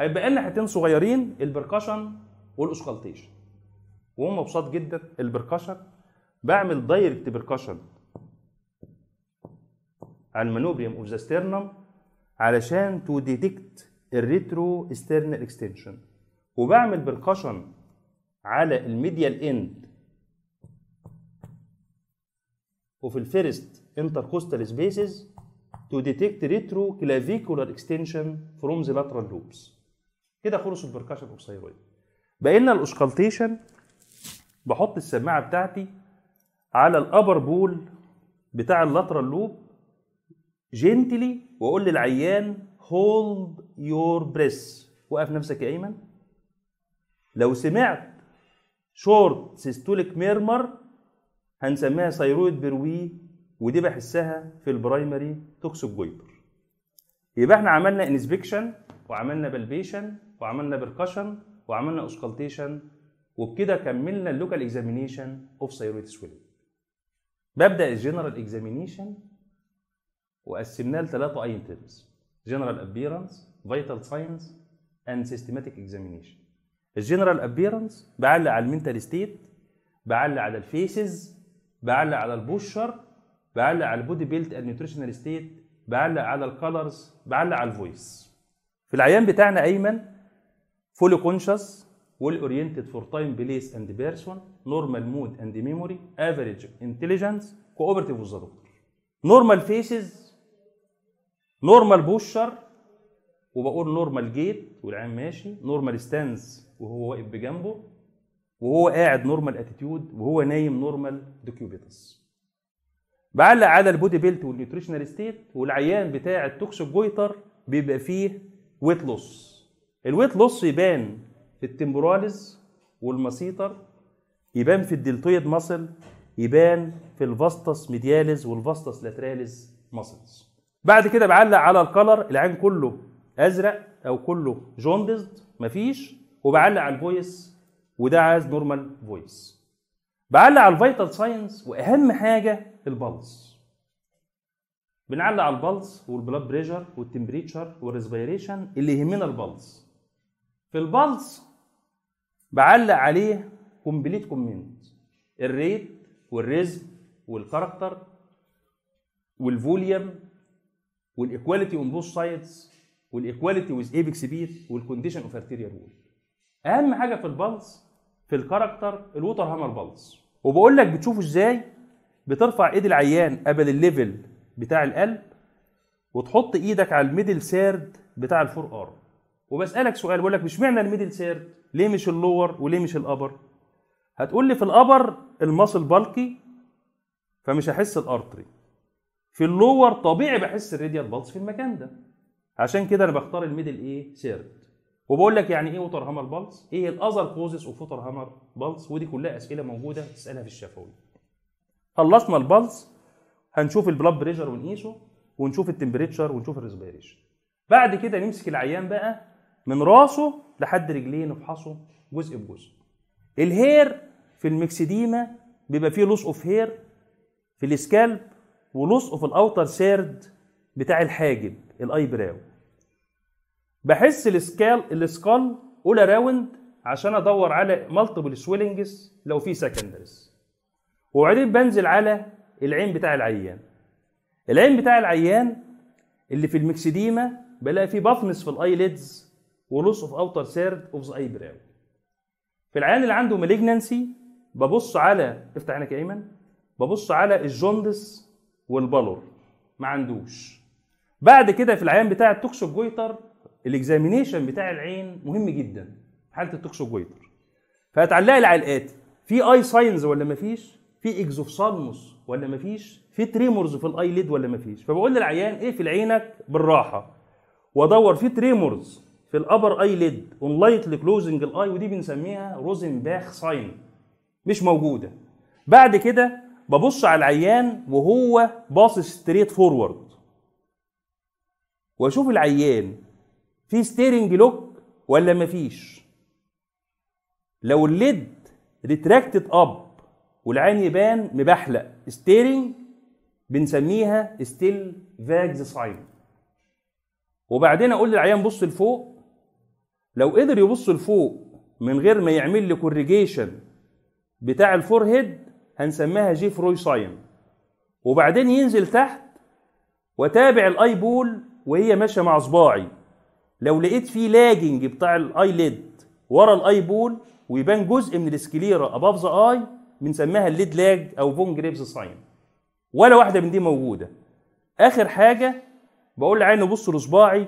هيبقى لنا حتتين صغيرين ال percussion وال auscultation وهم بساط جدا ال percussion. بعمل direct percussion على ال manubrium of the sternum علشان to detect ال retrosternal extension وبعمل percussion على ال medial end وفي ال first intercostal spaces to detect retroclavicular extension from the lateral lobes. كده خلص ال percussion of thyroid بقى لنا ال auscultation بحط السماعة بتاعتي على ال upper pole بتاع ال lateral lobe gently وأقول للعيان hold your breath وقف نفسك يا أيمن. لو سمعت short systolic murmur هنسميها thyroid bruit ودي بحسها في ال primary toxic goiter يبقى إحنا عملنا inspection وعملنا palpation وعملنا percussion وعملنا auscultation وبكده كملنا ال local examination of thyroid swelling ببدأ ال general examination وقسمناه لثلاثة items general appearance vital signs and systematic examination. ال general appearance بعلق على ال mental state بعلق على ال facies بعلق على ال posture بعلق على ال body built and nutritional state بعلق على ال colors بعلق على ال voice. في العيان بتاعنا أيمن fully conscious well oriented for time place and person normal mood and memory average intelligence cooperative with doctor normal facies normal posture وبقول normal gait والعيان ماشي normal stance وهو واقف بجنبه وهو قاعد normal attitude وهو نايم normal decubitus بعلق على ال body built وال nutritional state والعيان بتاع ال toxic goiter بيبقى فيه weight loss ال weight loss يبان في ال temporalis وال masseter يبان في ال deltoid muscle يبان في ال vastus medialis وال vastus lateralis muscles بعد كده بعلق على ال color العين كله أزرق أو كله jaundiced مفيش. وبعلق على ال voice وده عايز normal voice بعلق على ال vital signs وأهم حاجة ال pulse بنعلق على البلس والبلاد بريشر والتمبريتشر والريسبيريشن اللي يهمنا ال pulse. في ال pulse بعلق عليه كومبليت كومنت الريت والريزم والكاركتر والفوليوم والايكواليتي اون بوث سايدز والايكواليتي ويز ايبكس بيت والكونديشن اوف ارتيريال وول أهم حاجة في ال pulse في ال character ال water hammer pulse. وبقول لك بتشوفه إزاي؟ بترفع إيد العيان قبل ال level بتاع القلب وتحط إيدك على ال middle third بتاع ال forearm وبسألك سؤال بقول لك اشمعنى ال middle third؟ ليه مش ال lower وليه مش ال upper؟ هتقول لي في ال upper ال muscle bulky فمش هحس ال artery. في ال lower طبيعي بحس ال radial pulse في المكان ده. عشان كده أنا بختار ال middle إيه؟ third. وبقول لك يعني إيه water hammer pulse إيه ال other causes of water hammer pulse ودي كلها أسئلة موجودة تسألها في الشفوي. خلصنا ال pulse هنشوف ال blood pressure ونقيسه ونشوف ال temperature ونشوف ال respiration بعد كده نمسك العيان بقى من راسه لحد رجليه نفحصه جزء بجزء ال hair في ال myxedema بيبقى فيه loss of hair في ال scalp و loss of ال outer third بتاع الحاجب ال eyebrow بحس ال skull ال skull all round عشان أدور على multiple swellings لو في secondaries وبعدين بنزل على العين بتاع العيان. العين بتاع العيان اللي في ال myxedema بلاقي فيه puffiness في ال eyelids و loss of outer third of the eyebrow. في العيان اللي عنده malignancy ببص على افتح عينك يا أيمن. ببص على ال jaundice وال pallor. ما عندوش. بعد كده في العيان بتاع ال toxic goiter ال examination بتاع العين مهم جدا في حالة ال toxic goiter فهتعلق لي على الاتي في eye signs ولا مفيش في exophthalmos. ولا مفيش في tremors في ال eyelid ولا مفيش فبقول للعيان اقفل عينك بالراحة. وأدور في tremors في ال upper eyelid on lightly closing ال eye ودي بنسميها Rosenbach sign مش موجودة. بعد كده ببص على العيان وهو باصص straight forward وأشوف العيان في staring look ولا مفيش لو ال lid retracted up والعين يبان مبحلق staring بنسميها Stellwag's sign وبعدين أقول للعيان بص لفوق. لو قدر يبص لفوق من غير ما يعمل لي corrugation بتاع ال forehead هنسميها Joffroy sign وبعدين ينزل تحت وتابع ال eyeball وهي ماشية مع صباعي. لو لقيت فيه lagging بتاع ال eyelid ورا ال eyeball ويبان جزء من ال sclera above the eye بنسميها ال lid lag أو von Graefe's sign. ولا واحدة من دي موجودة. آخر حاجة بقول للعيان بص لصباعي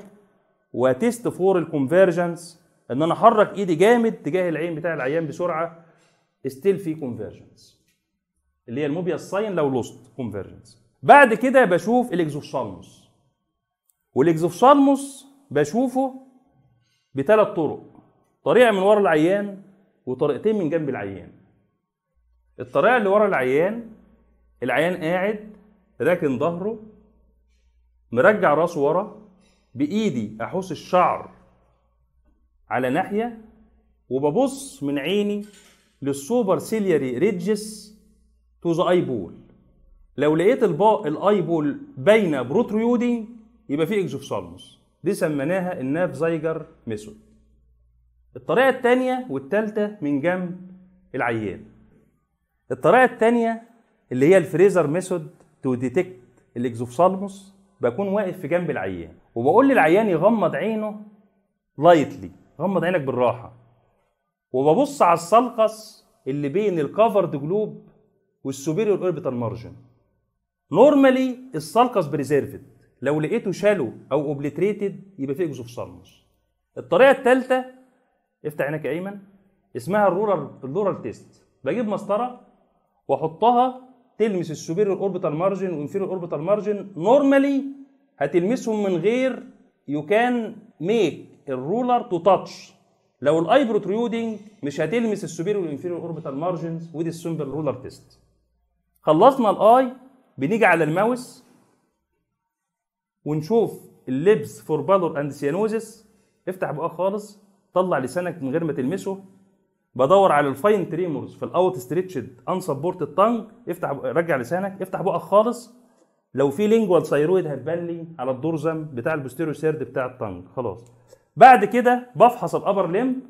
و test for ال convergence إن أنا أحرك إيدي جامد تجاه العين بتاع العيان بسرعة still في convergence اللي هي ال Moebius sign لو lost convergence بعد كده بشوف ال exophthalmos وال exophthalmos بشوفه بثلاث طرق. طريقة من ورا العيان وطريقتين من جنب العيان. الطريقة اللي ورا العيان العيان قاعد راكن ظهره مرجع راسه ورا بإيدي أحوش الشعر على ناحية وببص من عيني لل superciliary ridges to the eyeball. لو لقيت البا... ال eyeball باينة protruding يبقى في exophthalmos. دي سميناها ال Naffziger method. الطريقة الثانية والثالثه من جنب العيان. الطريقة الثانية اللي هي ال Frazer method to detect ال exophthalmos بكون واقف في جنب العيان وبقول للعيان يغمض عينه lightly غمض عينك بالراحة. وببص على ال sulcus اللي بين ال covered globe وال superior orbital margin normally ال sulcus preserved لو لقيته shallow أو obliterated يبقى فيه exophthalmos. الطريقة الثالثه افتح عينك يا أيمن اسمها ال ruler ال ruler test. بجيب مسطرة واحطها تلمس ال superior orbital margin و inferior orbital margin. normally هتلمسهم من غير you can make ال ruler to touch لو ال eye protruding مش هتلمس ال superior وال inferior orbital margins ودي ال simple ruler test خلصنا ال eye بنيجي على ال mouth ونشوف ال lips for pallor and cyanosis افتح بقك خالص طلع لسانك من غير ما تلمسه. بدور على ال fine tremors في ال outstretched unsupported tongue رجع لسانك افتح بقك خالص. لو في lingual thyroid هتبان لي على ال dorsum بتاع ال posterior third بتاع ال tongue خلاص. بعد كده بفحص ال upper limb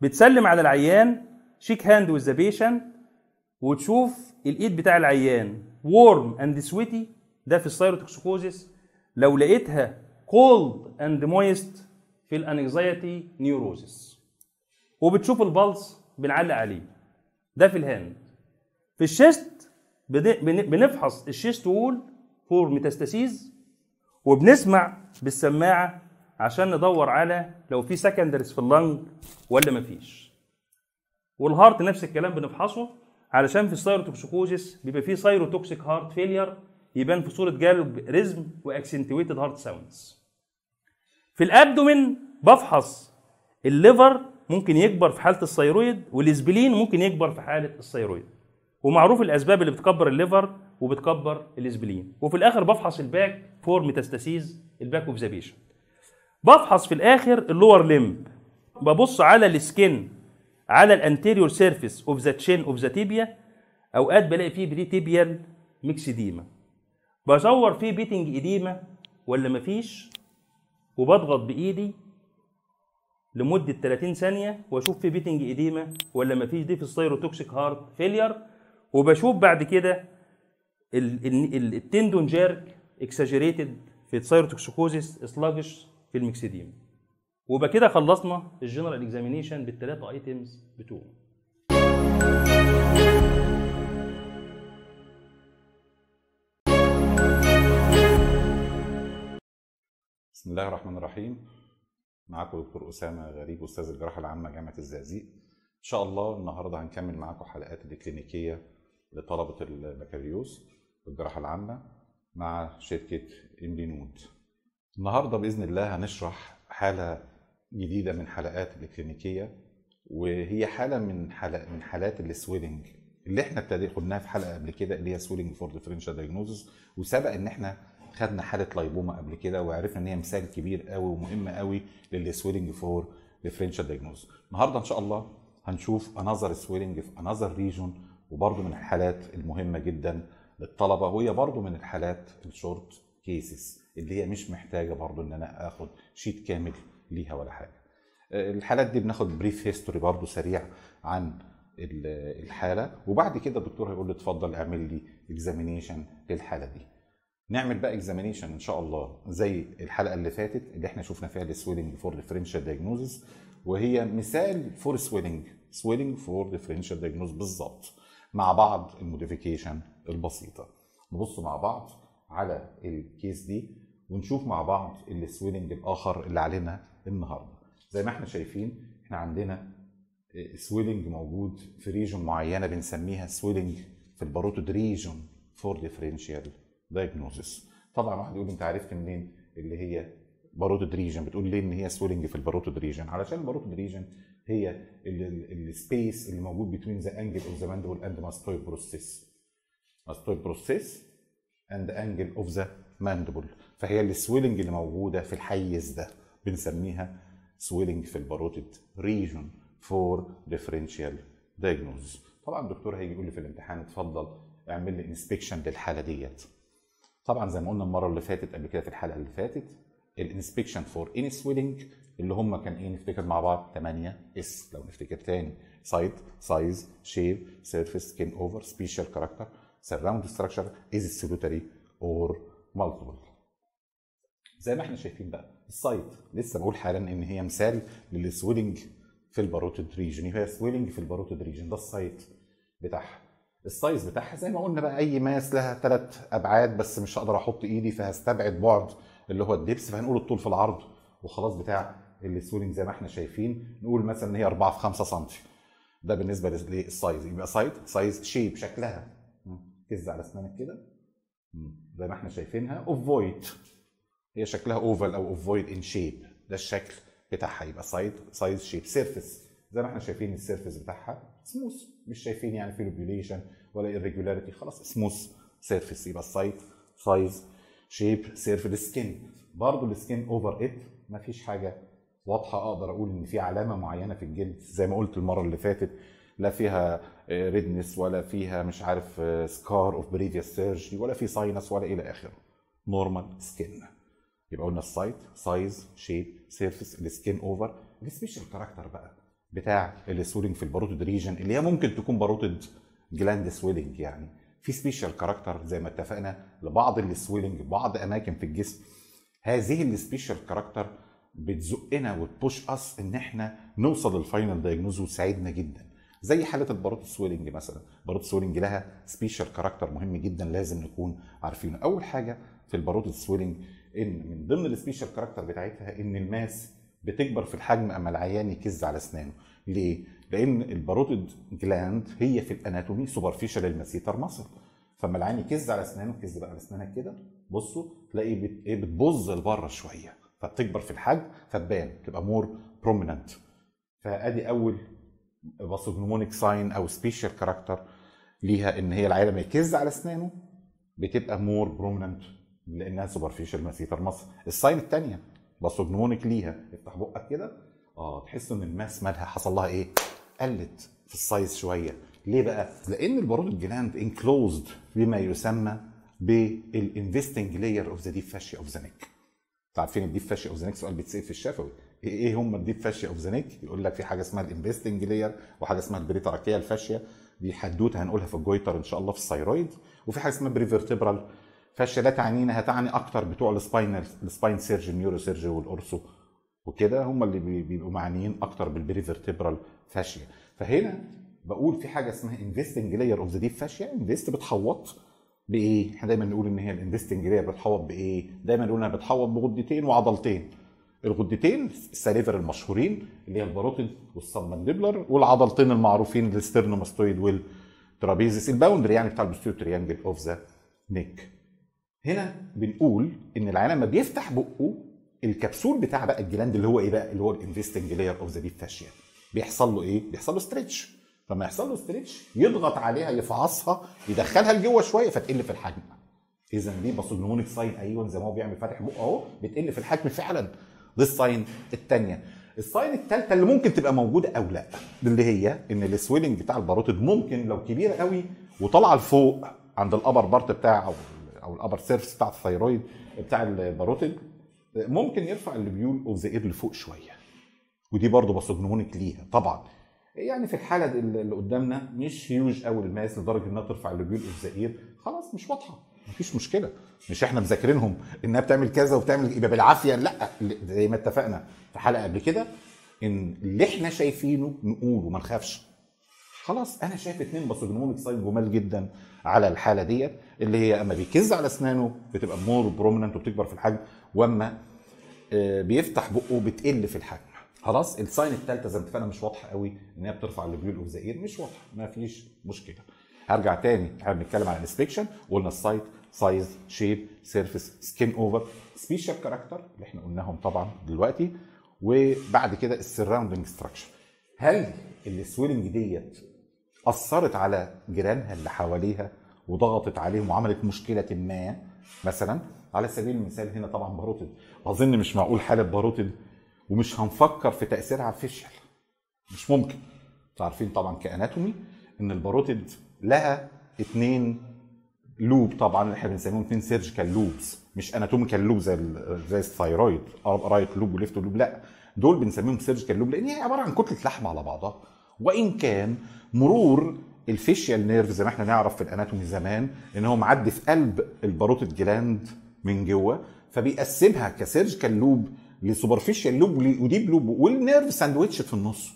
بتسلم على العيان shake hand with the patient وتشوف الإيد بتاع العيان. warm and sweaty ده في ال thyrotoxicosis لو لقيتها cold and moist في ال anxiety neurosis. وبتشوف ال pulse بنعلق عليه ده في ال hand في ال chest بن- بن- بنفحص ال chest wall for metastases وبنسمع بالسماعة عشان ندور على لو في secondaries في ال lung ولا مفيش وال heart نفس الكلام بنفحصه علشان في ال thyrotoxicosis بيبقى فيه thyrotoxic heart failure يبان في صورة gallop rhythm و accentuated heart sounds في ال abdomen بفحص ال liver ممكن يكبر في حالة ال thyroid وال spleen ممكن يكبر في حالة ال thyroid ومعروف الأسباب اللي بتكبر ال liver وبتكبر ال spleen. وفي الآخر بفحص ال back for metastases ال back of the بفحص في الآخر ال lower limb ببص على ال skin على ال anterior surface of the shin of the tibia أوقات بلاقي فيه pretibial myxedema بدور فيه pitting edema ولا مفيش؟ وبضغط بإيدي لمدة 30 ثانية وأشوف في pitting edema ولا مفيش دي في ال thyrotoxic heart failure وبشوف بعد كده ال- ال- ال- ال tendon jerk exaggerated في ال thyrotoxicosis sluggish في ال myxedema. وبقى كده خلصنا ال general examination بالثلاثه items بتوعه. بسم الله الرحمن الرحيم. معاكم دكتور أسامة غريب أستاذ الجراحة العامة جامعة الزقازيق. إن شاء الله النهارده هنكمل معاكم حلقات الكلينيكيه لطلبة البكالوريوس والجراحه العامة مع شركة امبي نود. النهارده بإذن الله هنشرح حالة جديدة من حلقات الكلينيكيه وهي حالة من حلق من حالات ال swelling اللي إحنا ابتدي خدناها في حلقة قبل كده اللي هي swelling for differential diagnosis وسبق إن إحنا خدنا حالة lipoma قبل كده وعرفنا إن هي مثال كبير قوي ومهم قوي لل swelling for differential diagnosis النهارده إن شاء الله هنشوف another swelling في another region وبرده من الحالات المهمة جدا للطلبة وهي برده من الحالات ال short cases اللي هي مش محتاجة برده إن أنا آخد sheet كامل ليها ولا حاجة. الحالات دي بناخد brief history برضو سريع عن ال- الحالة وبعد كده الدكتور هيقول لي اتفضل اعمل لي examination للحالة دي. نعمل بقى examination إن شاء الله زي الحلقة اللي فاتت اللي إحنا شفنا فيها ال swelling for differential diagnosis وهي مثال for swelling swelling for differential diagnosis بالظبط مع بعض ال modification البسيطة. نبص مع بعض على ال case دي ونشوف مع بعض ال swelling الآخر اللي علينا النهارده. زي ما إحنا شايفين إحنا عندنا swelling موجود في region معينة بنسميها swelling في ال parotid region for differential diagnosis طبعا واحد يقول أنت عرفت منين اللي هي parotid region بتقول ليه إن هي swelling في ال parotid region علشان ال parotid region هي ال space اللي موجود بين the angle of the mandible and mastoid process mastoid process and angle of the mandible فهي ال swelling اللي موجودة في الحيز ده بنسميها swelling في ال parotid region for differential diagnosis طبعا الدكتور هيجي يقول لي في الامتحان اتفضل اعمل لي inspection للحالة ديت. طبعا زي ما قلنا المرة اللي فاتت قبل كده في الحلقة اللي فاتت ال inspection for any swelling اللي هم كان إيه نفتكر مع بعض 8 S لو نفتكر تاني. site size shape surface skin over special character surround structure is solitary or multiple زي ما إحنا شايفين بقى ال site لسه بقول حالا إن هي مثال لل swelling في ال parotid region هي swelling في ال parotid region ده ال site بتاعها. ال size بتاعها زي ما قلنا بقى أي mass لها ثلاث أبعاد بس مش هقدر أحط إيدي فهستبعد بعد اللي هو ال depth فهنقول الطول في العرض وخلاص بتاع ال swelling زي ما إحنا شايفين. نقول مثلا إن هي 4 في 5 سم ده بالنسبة لل size. يبقى site size shape شكلها. كز على أسنانك كده. زي ما إحنا شايفينها. ovoid هي شكلها oval أو ovoid in shape ده الشكل بتاعها. يبقى site size shape surface زي ما إحنا شايفين ال surface بتاعها. سموث مش شايفين يعني في regularity ولا irregularity. خلاص smooth surface يبقى ال site size shape surface skin برضه ال skin over it ما فيش حاجة واضحة. أقدر أقول إن في علامة معينة في الجلد. زي ما قلت المرة اللي فاتت لا فيها redness ولا فيها مش عارف scar of previous surgery ولا في sinus ولا إلى آخره. normal skin يبقى قلنا ال site size shape surface ال skin over ال special character بقى. بتاع ال swelling في ال parotid region اللي هي ممكن تكون parotid gland swelling يعني. في special character زي ما اتفقنا لبعض ال swelling بعض أماكن في الجسم. هذه ال special character بتزقنا وت push us إن إحنا نوصل لل final diagnosis وتساعدنا جدا. زي حالة ال parotid swelling مثلا. ال parotid swelling لها special character مهم جدا لازم نكون عارفينه. أول حاجة في ال parotid swelling إن من ضمن ال special character بتاعتها إن ال mass بتكبر في الحجم أما العيان يكز على أسنانه. ليه؟ لأن ال parotid gland هي في ال anatomy superficial لل masseter muscle فما العيان يكز على أسنانه كز بقى على أسنانك كده بصوا تلاقي بت... إيه بتبظ لبره شوية فبتكبر في الحجم فتبان تبقى more prominent فأدي أول pathognomonic sign أو special character ليها إن هي العيان لما يكز على أسنانه بتبقى more prominent لأنها superficial masseter muscle ال sign الثانية pathognomonic ليها افتح بقك كده آه تحس إن ال mass مالها حصل لها إيه؟ قلت في ال size شوية ليه بقى؟ لأن ال parotid gland enclosed بما يسمى بال investing layer of the deep fascia of the neck. عارفين ال deep fascia of the neck سؤال بيتسأل في الشفوي إيه هم ال deep fascia of the neck؟ يقول لك في حاجة اسمها ال investing layer وحاجة اسمها ال pretracheal fascia دي حدوتة هنقولها في ال goiter إن شاء الله في ال thyroid وفي حاجة اسمها prevertebral fascia لا تعنينا هتعني أكتر بتوع ال spinal ال spine surgeon neurosurgeon وال ortho وكده هم اللي بيبقوا معنيين أكتر بال prevertebral fascia فهنا بقول في حاجة اسمها investing layer of the deep fascia invest بتحوط بإيه؟ إحنا دايما نقول إن هي ال investing layer بتحوط بإيه؟ دايما نقول إنها بتحوط بغدتين وعضلتين الغدتين ال salivary المشهورين اللي هي ال parotid وال submandibular والعضلتين المعروفين ال sternomastoid وال trapezius ال boundary يعني بتاع ال posterior triangle of the neck هنا بنقول إن العيان لما بيفتح بقه الكبسول بتاع بقى ال gland اللي هو إيه بقى؟ اللي هو ال investing layer of the deep fascia بيحصل له إيه؟ بيحصل له stretch فما يحصل له stretch يضغط عليها يفعصها يدخلها لجوه شوية فتقل في الحجم. اذا دي pathognomonic sign أيوه زي ما هو بيعمل فاتح بقه أهو بتقل في الحجم فعلا. دي ال sign الثانية ال sign الثالثه اللي ممكن تبقى موجودة أو لأ اللي هي إن ال swelling بتاع ال parotid ممكن لو كبيره قوي وطالعه لفوق عند ال upper part بتاع أو أو ال upper surface بتاع ال thyroid بتاع ال parotid ممكن يرفع ال lobule of the ear لفوق شوية. ودي برضه pathognomonic ليها طبعا. يعني في الحالة اللي قدامنا مش هيوج قوي ال mass لدرجة إنها ترفع ال lobule of the ear خلاص مش واضحة. مفيش مشكلة. مش إحنا مذاكرينهم إنها بتعمل كذا وبتعمل يبقى بالعافية. لأ زي ما اتفقنا في حلقة قبل كده إن اللي إحنا شايفينه نقول وما نخافش. خلاص أنا شايف اتنين pathognomonic sign جمال جدا. على الحالة ديت اللي هي أما بيكز على أسنانه بتبقى more prominent وبتكبر في الحجم وأما بيفتح بقه بتقل في الحجم. خلاص؟ ال sign الثالثه زي ما اتفقنا مش واضحة قوي إن هي بترفع the ear مش واضحة ما فيش مشكلة. هرجع تاني إحنا بنتكلم عن ال inspection قلنا ال site size shape surface skin over special character اللي إحنا قلناهم طبعا دلوقتي وبعد كده ال surrounding structure هل ال swelling ديت أثرت على جيرانها اللي حواليها وضغطت عليهم وعملت مشكلة ما. مثلا على سبيل المثال هنا طبعا parotid أظن مش معقول حالة parotid ومش هنفكر في تأثيرها على ال facial مش ممكن. عارفين طبعا ك anatomy إن ال parotid لها اتنين lobe طبعا إحنا بنسميهم اثنين surgical lobes مش anatomical lobe زي زي ال thyroid right lobe و left lobe لأ. دول بنسميهم surgical lobe لأن هي عبارة عن كتلة لحم على بعضها. وإن كان مرور ال facial nerve زي ما إحنا نعرف في ال anatomy زمان إن هو معدي في قلب ال parotid gland من جوه فبيقسمها كسيرجيكال لوب لسوبرفيشال لوب وديب لوب والنيرف ساندويتش في النص.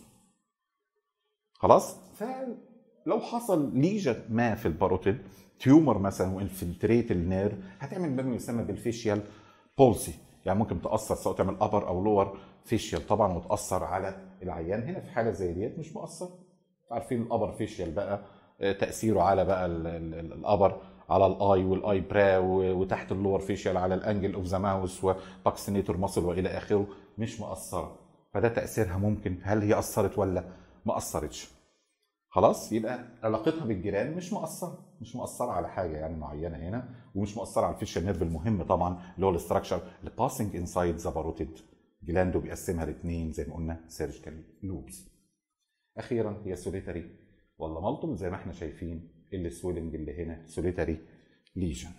خلاص؟ فلو حصل lesion ما في ال parotid tumor مثلا و infiltrate ال nerve هتعمل ما يسمى بال facial palsy. يعني ممكن تاثر سواء تعمل upper أو lower facial طبعا وتاثر على العيان. هنا في حالة زي ديت مش مؤثر. عارفين ال upper facial بقى آه، تأثيره على بقى ال- ال- ال- ال upper على ال eye وال eyebrow وتحت ال lower facial على ال angle of the mouth و buccinator muscle وإلى آخره. مش مؤثرة. فده تأثيرها ممكن. هل هي أثرت ولا ما أثرتش؟ خلاص يبقى علاقتها بالجيران مش مؤثرة. مش مؤثرة على حاجة يعني معينة هنا ومش مؤثرة على ال facial nerve المهم طبعا اللي هو ال structure اللي passing inside the parotid gland وبيقسمها لاثنين زي ما قلنا surgical lobes. أخيرا هي solitary. ولا multiple زي ما إحنا شايفين ال swelling اللي هنا solitary lesion.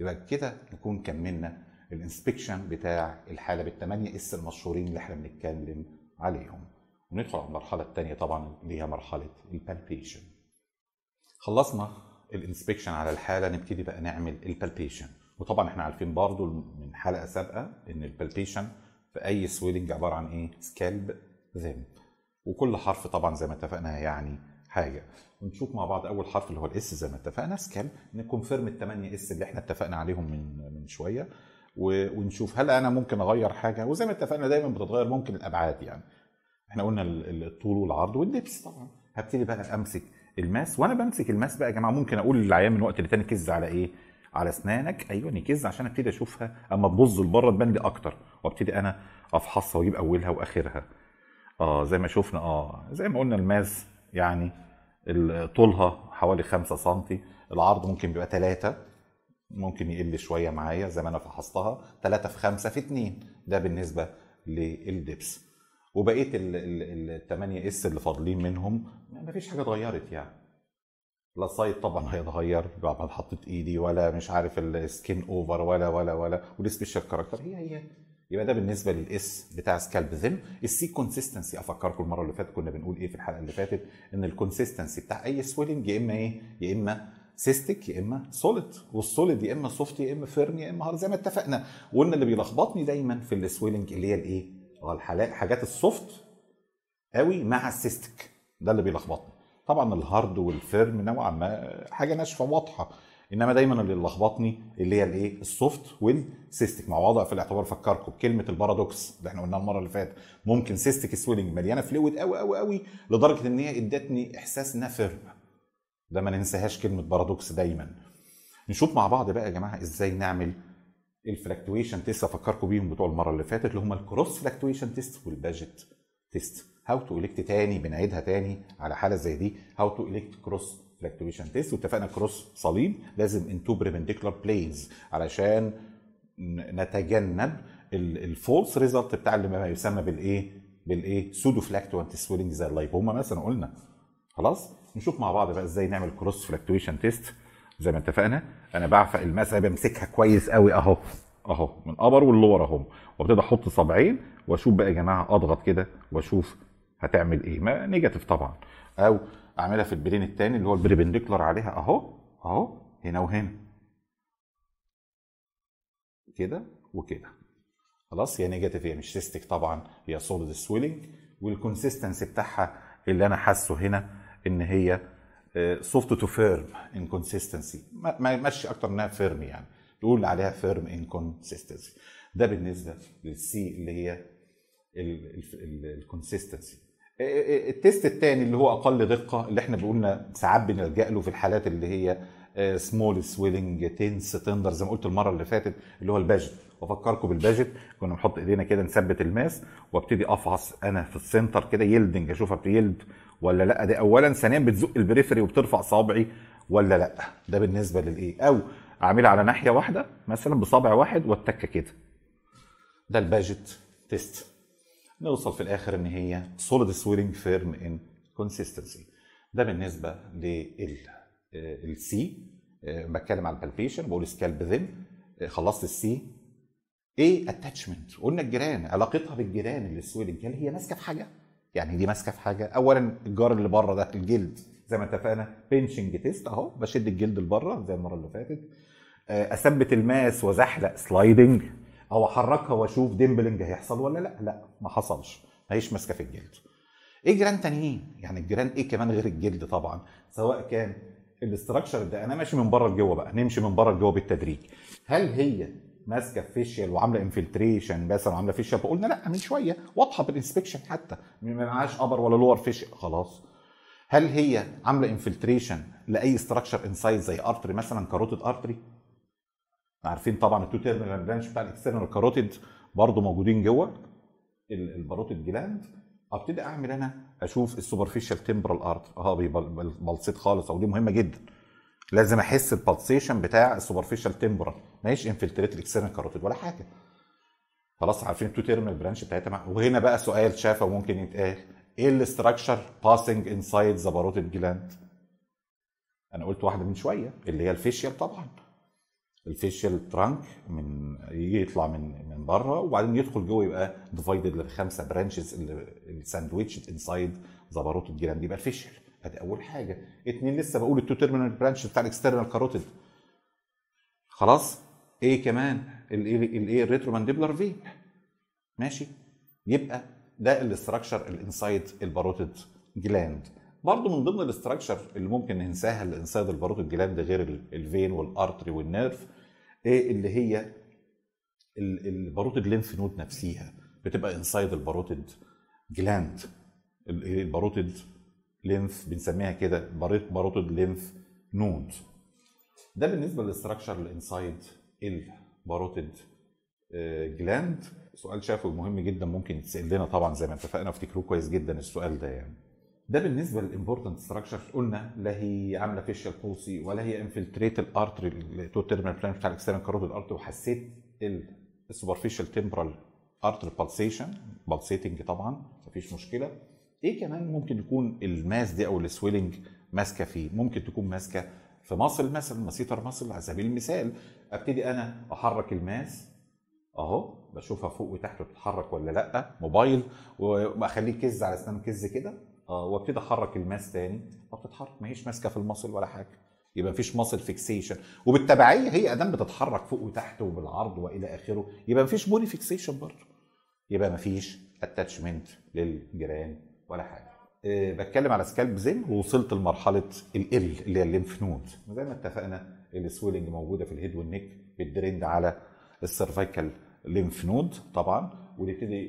يبقى كده نكون كملنا ال inspection بتاع الحالة بالثمانيه S المشهورين اللي إحنا بنتكلم عليهم. وندخل على المرحلة الثانية طبعا اللي هي مرحلة ال palpation خلصنا ال inspection على الحالة نبتدي بقى نعمل ال palpation وطبعا إحنا عارفين برضو من حلقة سابقة إن ال palpation في اي swelling عبارة عن إيه؟ scalp them وكل حرف طبعا زي ما اتفقنا يعني حاجة. ونشوف مع بعض أول حرف اللي هو ال S زي ما اتفقنا scalp ن confirm الثمانيه S اللي إحنا اتفقنا عليهم من من شوية. ونشوف هل أنا ممكن أغير حاجة؟ وزي ما اتفقنا دايما بتتغير ممكن الأبعاد يعني. إحنا قلنا ال- ال- الطول والعرض واللبس طبعا. هبتدي بقى أمسك ال mass. وأنا بمسك ال mass بقى يا جماعة ممكن أقول للعيان من وقت لتاني كز على إيه؟ على أسنانك. أيوه نكز عشان أبتدي أشوفها أما تبص لبره تبان لي أكتر وأبتدي أنا أفحصها وأجيب أولها وآخرها. آه زي ما شفنا آه زي ما قلنا ال mass يعني طولها حوالي 5 سم العرض ممكن بيبقى 3 ممكن يقل شوية معايا زي ما أنا فحصتها 3 في 5 في 2 ده بالنسبة لل depth. وبقيه ال 8 S اللي فاضلين منهم ما فيش حاجة اتغيرت يعني. لا ال site طبعا هيتغير بعد حطيت إيدي ولا مش عارف ال skin over ولا ولا ولا وال special character هي هي يبقى ده بالنسبة لل S بتاع scalp them ال C consistency أفكركم المرة اللي فاتت كنا بنقول إيه في الحلقة اللي فاتت؟ إن ال consistency بتاع أي swelling يا إما إيه؟ يا إما cystic يا إما solid وال solid يا إما soft يا إما firm يا إما hard زي ما اتفقنا. وقلنا اللي بيلخبطني دايما في ال swelling اللي هي الإيه؟ آه الحالات حاجات ال soft قوي مع ال cystic ده اللي بيلخبطني. طبعا ال hard وال firm نوعا ما حاجة ناشفة واضحة إنما دايما اللي لخبطني اللي هي الإيه؟ ال soft وال cystic مع وضع في الاعتبار فكركم بكلمه ال paradox اللي إحنا قلناها المرة اللي فاتت ممكن cystic swelling مليانة fluid قوي قوي قوي لدرجة إن هي إدتني إحساس إنها firm ده ما ننساهاش كلمة paradox دايما. نشوف مع بعض بقى يا جماعة إزاي نعمل ال fluctuation test أفكركم بيهم بتوع المرة اللي فاتت اللي هم ال cross fluctuation test وال Paget test how to elicit تاني بنعيدها تاني على حالة زي دي. how to elicit cross fluctuation test واتفقنا cross صليب. لازم in two perpendicular planes علشان نتجنب ال false result بتاع اللي ما يسمى بالإيه؟ بالإيه؟ pseudo fluctuant swelling زي ال lipoma مثلا قلنا. خلاص؟ نشوف مع بعض بقى إزاي نعمل cross fluctuation test زي ما اتفقنا أنا بعفق المسألة بمسكها كويس قوي أهو. أهو من upper وال lower أهو. وابتدي أحط صبعين وأشوف بقى يا جماعة أضغط كده وأشوف هتعمل إيه؟ ما negative طبعا. أو أعملها في ال plane الثاني اللي هو ال perpendicular عليها. أهو أهو هنا وهنا. كده وكده. خلاص؟ هي negative هي مش cystic طبعا هي solid swelling وال consistency بتاعها اللي أنا حاسه هنا إن هي soft to firm in consistency ما يمشي أكتر إنها firm يعني. تقول عليها firm in consistency ده بالنسبة لل C اللي هي ال consistency ال test الثاني اللي هو أقل دقة اللي إحنا بقولنا ساعات بنلجأ له في الحالات اللي هي small swelling tense tender زي ما قلت المرة اللي فاتت اللي هو ال Paget وأفكركم بال Paget كنا بنحط إيدينا كده نثبت ال mass وأبتدي افعص أنا في ال center كده yielding اشوفها بت yield ولا لأ. ده اولا. ثانيا بتزق ال periphery وبترفع صابعي ولا لأ. ده بالنسبة للإيه؟ أو أعملها على ناحية واحدة مثلا بصابع واحد واتكه كده. ده ال Paget test نوصل في الآخر إن هي solid swelling firm in consistency. ده بالنسبة لل C آه، بتكلم على ال palpation بقول scalp them خلصت ال C إيه attachment قلنا الجيران علاقتها بالجيران اللي ال swelling هل هي ماسكة في حاجة؟ يعني دي ماسكة في حاجة. اولا الجار اللي بره ده الجلد. زي ما اتفقنا pinching test أهو. بشد الجلد لبره زي المرة اللي فاتت. آه، أثبت ال mass وزحلق sliding أو احركها واشوف dimpling هيحصل ولا لا. لا ما حصلش. ما هيش ماسكة في الجلد. إيه جيران تانيين؟ يعني الجيران إيه كمان غير الجلد طبعا؟ سواء كان ال structure ده أنا ماشي من بره لجوه بقى نمشي من بره لجوه بالتدريج. هل هي ماسكة في facial وعاملة infiltration مثلا وعاملة facial قلنا لا من شوية. واضحة بال inspection حتى. ما معهاش upper ولا lower facial خلاص. هل هي عاملة infiltration لأي structure inside زي artery مثلا carotid artery عارفين طبعا ال two terminal branch بتاع ال external carotid برضه موجودين جوه. ال- ال parotid gland. أبتدي أعمل أنا أشوف ال superficial temporal artery أه pulsate خالص. أو دي مهمة جدا. لازم أحس ال pulsation بتاع ال superficial temporal ماهيش infiltrate ال external carotid ولا حاجة. خلاص عارفين ال two terminal branch بتاعتها وهنا بقى سؤال شفوي ممكن يتقال إيه؟ ال structure passing inside the parotid gland أنا قلت واحدة من شوية اللي هي ال facial طبعا. ال facial trunk من يجي يطلع من من بره وبعدين يدخل جوه يبقى divided لخمسة branches ال sandwiched inside the parotid gland يبقى ال facial ادي أول حاجة. اتنين لسه بقول ال two terminal branch بتاع ال external carotid خلاص؟ إيه كمان. الايه الايه ال retromandibular vein ماشي. يبقى ده ال structure ال inside ال parotid gland برضه من ضمن ال structure اللي ممكن ننساها ال inside ال parotid gland غير ال- ال vein وال artery وال nerve إيه اللي هي ال- ال parotid lymph node نفسيها. بتبقى inside ال parotid gland ال- ال parotid lymph بنسميها كده parotid lymph node ده بالنسبة لل structure ال inside ال parotid gland سؤال شفوي مهم جدا ممكن يتسأل لنا طبعا زي ما اتفقنا افتكروه كويس جدا السؤال ده يعني. ده بالنسبة لل important structure قلنا لا هي عاملة facial palsy ولا هي infiltrate ال artery ال two terminal branch بتاع ال external carotid artery وحسيت ال superficial temporal artery pulsation pulsating طبعا مفيش مشكلة. إيه كمان ممكن يكون ال mass دي أو ال swelling ماسكة فيه؟ ممكن تكون ماسكة في muscle مثلا masseter muscle على سبيل المثال. أبتدي أنا أحرك ال mass أهو بشوفها فوق وتحت بتتحرك ولا لأ؟ موبايل وأخليه كز على اسنان كز كده. وابتدي أحرك ال mass تاني. فبتتحرك ما هيش ماسكة في ال muscle ولا حاجة. يبقى مفيش muscle fixation وبالتبعية هي ادام بتتحرك فوق وتحت وبالعرض وإلى آخره. يبقى مفيش bony fixation برضه. يبقى مفيش attachment للجيران ولا حاجة. أه بتكلم على SCALP THEM. ووصلت لمرحلة ال L اللي هي ال lymph node زي ما اتفقنا السويلنج موجودة في الهيد والنك بتدرند على السيرفايكال ليمف نود طبعا. ونبتدي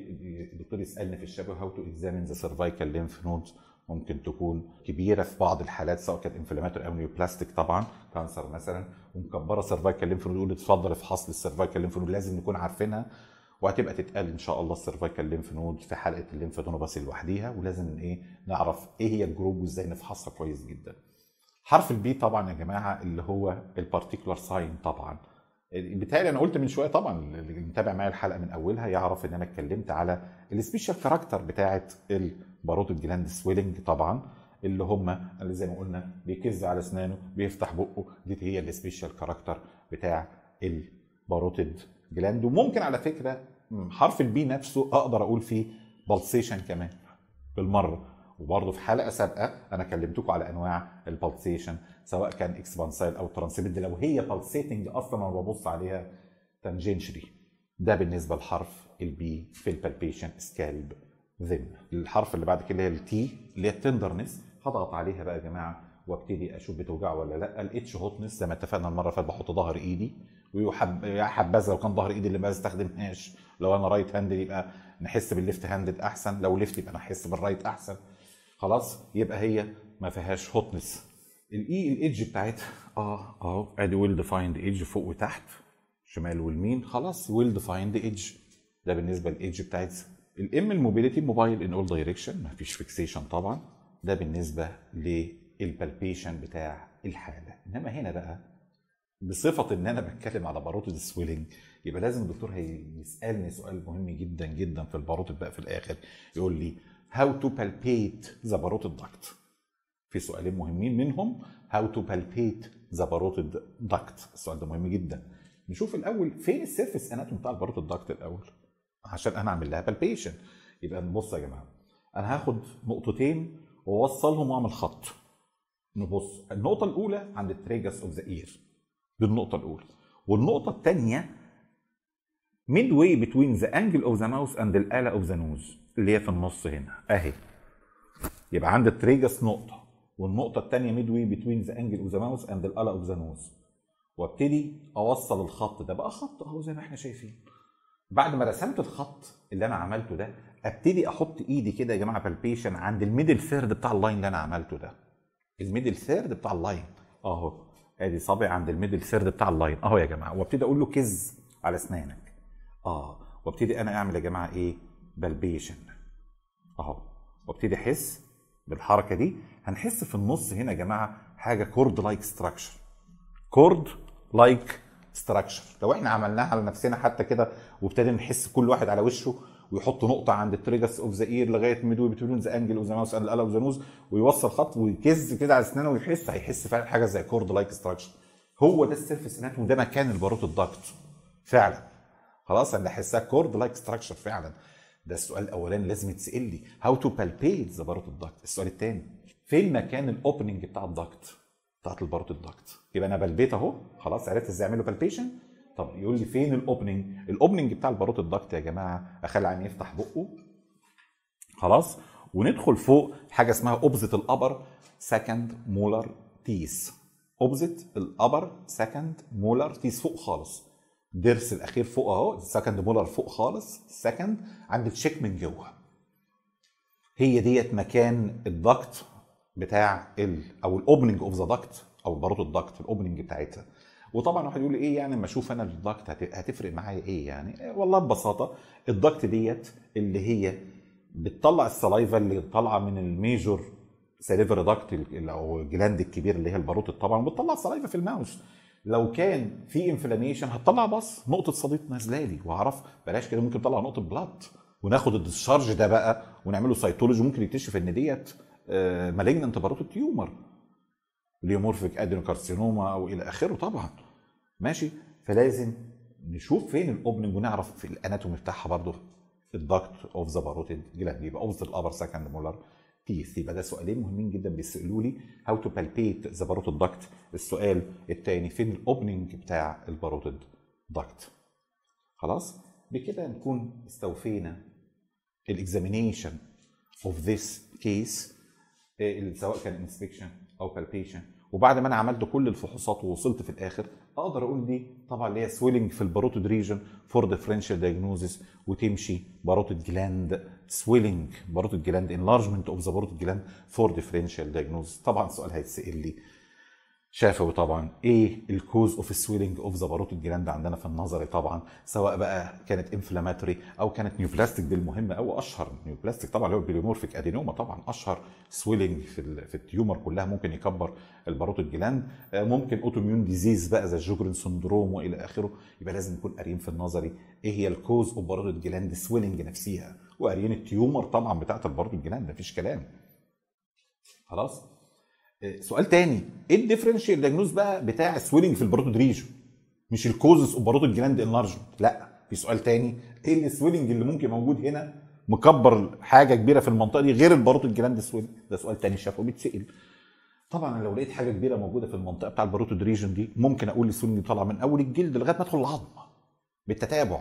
الدكتور يسألني في الشبه how to examine the cervical lymph node ممكن تكون كبيرة في بعض الحالات سواء كانت inflammatory أو neoplastic طبعا cancer مثلا ومكبرة cervical lymph node يقول اتفضل افحص ال cervical lymph node لازم نكون عارفينها وهتبقى تتقال إن شاء الله ال cervical lymph node في حلقة ال lymphadenopathy لوحديها ولازم إيه نعرف إيه هي ال group وإزاي نفحصها كويس جدا. حرف ال P طبعا يا جماعة اللي هو ال particular sign طبعا بالتالي أنا قلت من شوية طبعا اللي متابع معايا الحلقة من أولها يعرف إن أنا اتكلمت على ال special character بتاعه ال parotid gland swelling طبعا اللي هم اللي زي ما قلنا بيكز على أسنانه بيفتح بقه. دي هي ال special character بتاع ال parotid gland. وممكن على فكرة حرف ال P نفسه أقدر أقول فيه pulsation كمان بالمرة. وبرضه في حلقة سابقة أنا كلمتكم على أنواع ال pulsation سواء كان expansile أو transmitted لو هي pulsating أصلا أنا ببص عليها tangentially ده بالنسبة لحرف ال P في ال palpation SCALP THEM الحرف اللي بعد كده اللي هي ال T اللي هي ال tenderness هضغط عليها بقى يا جماعة وأبتدي أشوف بتوجع ولا لأ. ال H hotness زي ما اتفقنا المرة اللي فاتت بحط ظهر إيدي ويحب يا حبذا لو كان ظهر إيدي اللي ما بستخدمهاش لو أنا right handed يبقى نحس بال left handed أحسن. لو left يبقى نحس بال right أحسن. خلاص يبقى هي ما فيهاش hotness ال E ال edge بتاعتها آه اهو ادي well defined edge فوق وتحت شمال واليمين خلاص well defined edge ده بالنسبة لل edge بتاعتها ال M ال mobility mobile in all direction ما فيش fixation طبعا. ده بالنسبة لل palpation بتاع الحالة. إنما هنا بقى بصفة إن أنا بتكلم على parotid swelling يبقى لازم الدكتور هيسألني سؤال مهم جدا جدا في ال parotid بقى في الآخر. يقول لي to palpate the parotid duct في سؤالين مهمين منهم to palpate the parotid duct السؤال ده مهم جدا. نشوف الأول فين ال surface anatomy بتاع ال parotid duct الأول؟ عشان أنا أعمل لها palpation يبقى نبص يا جماعة. أنا هاخد نقطتين وأوصلهم وأعمل خط. نبص. النقطة الأولى عند ال tragus of the ear دي النقطة الأولى. والنقطة الثانية midway between the angle of the mouth and ال ala of the nose اللي هي في النص هنا. أهي. يبقى عند ال tragus نقطة والنقطة الثانية midway between the angle of the mouth and ال ala of the nose وابتدي أوصل الخط ده. بقى خط أهو زي ما إحنا شايفين. بعد ما رسمت الخط اللي أنا عملته ده أبتدي أحط إيدي كده يا جماعة palpation عند ال middle third بتاع ال line اللي أنا عملته ده. ال middle third بتاع ال line أهو. أدي صابع عند ال middle third بتاع ال line أهو يا جماعة. وابتدي أقول له كز على أسنانك. آه وابتدي أنا أعمل يا جماعة إيه؟ palpation أهو. وابتدي أحس بالحركة دي. هنحس في النص هنا يا جماعة حاجة cord like structure cord like structure لو إحنا عملناها على نفسنا حتى كده وابتدينا نحس كل واحد على وشه ويحط نقطة عند ال tragus of the ear لغاية midway between the angle of the mouth and of the nose ويوصل خط ويكز كده على أسنانه ويحس. هيحس فعلا حاجة زي cord like structure هو ده ال surface anatomy ده مكان ال parotid duct. فعلا. خلاص أنا احسها cord like structure فعلا. ده السؤال الأولاني لازم يتسأل لي. how to palpate the parotid duct السؤال الثاني فين مكان ال opening بتاع ال duct بتاعت ال parotid duct يبقى أنا palpate أهو. خلاص عرفت إزاي اعمل له palpation طب يقول لي فين ال opening ال opening بتاع ال parotid duct يا جماعة أخلي العيان يفتح بقه. خلاص وندخل فوق حاجة اسمها opposite ال upper second molar teeth opposite ال upper second molar teeth فوق خالص. ضرس الأخير فوق أهو ال second molar فوق خالص ال second عند ال cheek من جوه. هي ديت مكان ال duct بتاع ال أو ال opening of the duct أو parotid duct ال opening بتاعتها. وطبعا واحد يقول إيه يعني لما أشوف أنا ال duct هتفرق معايا إيه يعني؟ والله ببساطة ال duct ديت اللي هي بتطلع ال saliva اللي طالعة من ال major salivary duct أو ال gland الكبير اللي هي ال parotid طبعا بتطلع saliva في ال mouth. لو كان في inflammation هتطلع بس نقطة صديد نازله لي. وأعرف بلاش كده ممكن تطلع نقطة blood وناخد ال discharge ده بقى ونعمله cytology ممكن يكتشف إن ديت malignant parotid tumor pleomorphic adenocarcinoma أو إلى آخره طبعا. ماشي؟ فلازم نشوف فين ال opening ونعرف في ال anatomy بتاعها برضه ال duct of the parotid gland يبقى of the upper second molar teeth يبقى ده سؤالين مهمين جدا بيسألوا لي how to palpate the parotid duct السؤال الثاني فين ال opening بتاع ال parotid duct خلاص؟ بكده نكون استوفينا ال examination of this case سواء كان inspection أو palpation وبعد ما أنا عملت كل الفحوصات ووصلت في الآخر أقدر أقول دي طبعا اللي هي swelling في ال parotid region for differential diagnosis وتمشي parotid gland swelling parotid gland enlargement of the parotid gland for differential diagnosis طبعا سؤال هيتسأل لي. شفوي طبعا. إيه ال cause of swelling of the parotid gland عندنا في النظري طبعا سواء بقى كانت inflammatory أو كانت neoplastic دي المهمة أو أشهر neoplastic طبعا اللي هو ال pleomorphic adenoma طبعا. أشهر swelling في في ال tumor كلها ممكن يكبر ال parotid gland آه، ممكن autoimmune disease بقى زي ال Sjogren syndrome وإلى آخره. يبقى لازم نكون قاريين في النظري. إيه هي ال cause of parotid gland swelling نفسها وقاريين ال tumor طبعا بتاعت ال parotid gland مفيش كلام. خلاص؟ سؤال تاني. إيه ال differential diagnosis بقى بتاع ال swelling في ال parotid region مش ال causes of parotid gland enlargement لا في سؤال تاني. إيه ال swelling اللي ممكن موجود هنا مكبر حاجة كبيرة في المنطقة دي غير ال parotid gland swelling ده سؤال تاني شفوي بيتسأل طبعا لو لقيت حاجة كبيرة موجودة في المنطقة بتاع ال parotid region دي ممكن أقول ال swelling طالع من أول الجلد لغاية ما أدخل العظم بالتتابع.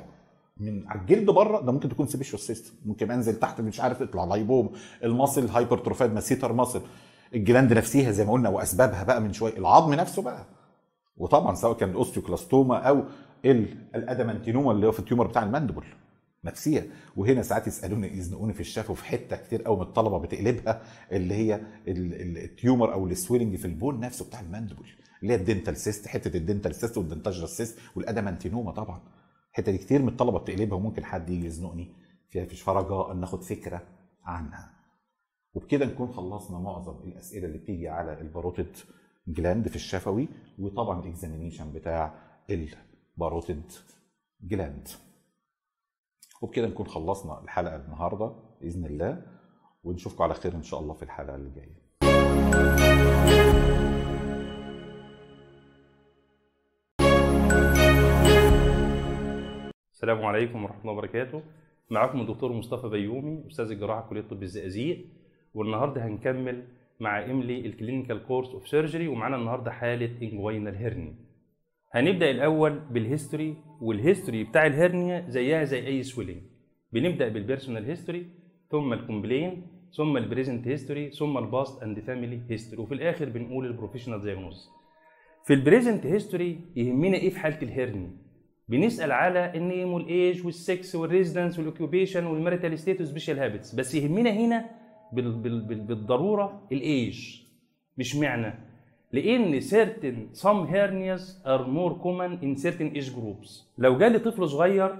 من على الجلد بره ده ممكن تكون sebaceous cyst. ممكن انزل تحت مش عارف يطلع lipoma ال muscle hypertrophied masseter muscle ال gland نفسها زي ما قلنا وأسبابها بقى من شوية. العظم نفسه بقى. وطبعا سواء كان ال osteoclastoma أو ال- ال adamantinoma اللي هو في ال tumor بتاع ال mandible نفسيه وهنا ساعات يسألوني يزنقوني في الشفوي وفي حتة كتير قوي من الطلبه بتقلبها اللي هي ال- ال- ال tumor أو ال swelling في ال bone نفسه بتاع ال mandible اللي هي الدنتال سيست حتة الدنتال سيست والدنتاجرال سيست والأدامانتينوما طبعا. الحتة دي كتير من الطلبة بتقلبها وممكن حد يجي يزنقني فيها فيش فرجاء ناخد فكرة عنها. وبكده نكون خلصنا معظم الأسئلة اللي بتيجي على ال parotid gland في الشفوي وطبعا ال examination بتاع ال parotid gland. وبكده نكون خلصنا الحلقة النهارده بإذن الله ونشوفكم على خير إن شاء الله في الحلقة اللي جاية. السلام عليكم ورحمة الله وبركاته. معكم الدكتور مصطفى بيومي أستاذ الجراحة كلية طب الزقازيق. والنهاردة هنكمل مع EMLE ال clinical course of surgery ومعانا النهارده حالة inguinal hernia. هنبدأ الأول بال history وال history بتاع ال hernia زيها زي أي swelling بنبدأ بال personal history ثم ال complaint ثم ال present history ثم ال past and family history وفي الآخر بنقول ال provisional diagnosis في ال present history يهمنا إيه في حالة ال hernia بنسأل على النيم والإيج والسكس والريزيدنس والاوكيوبيشن والماريتال ستيت والسبيشال هابتس بس يهمنا هنا بال بال بال بالضرورة ال age. اشمعنى. لأن certain some hernias are more common in certain age groups. لو جالي طفل صغير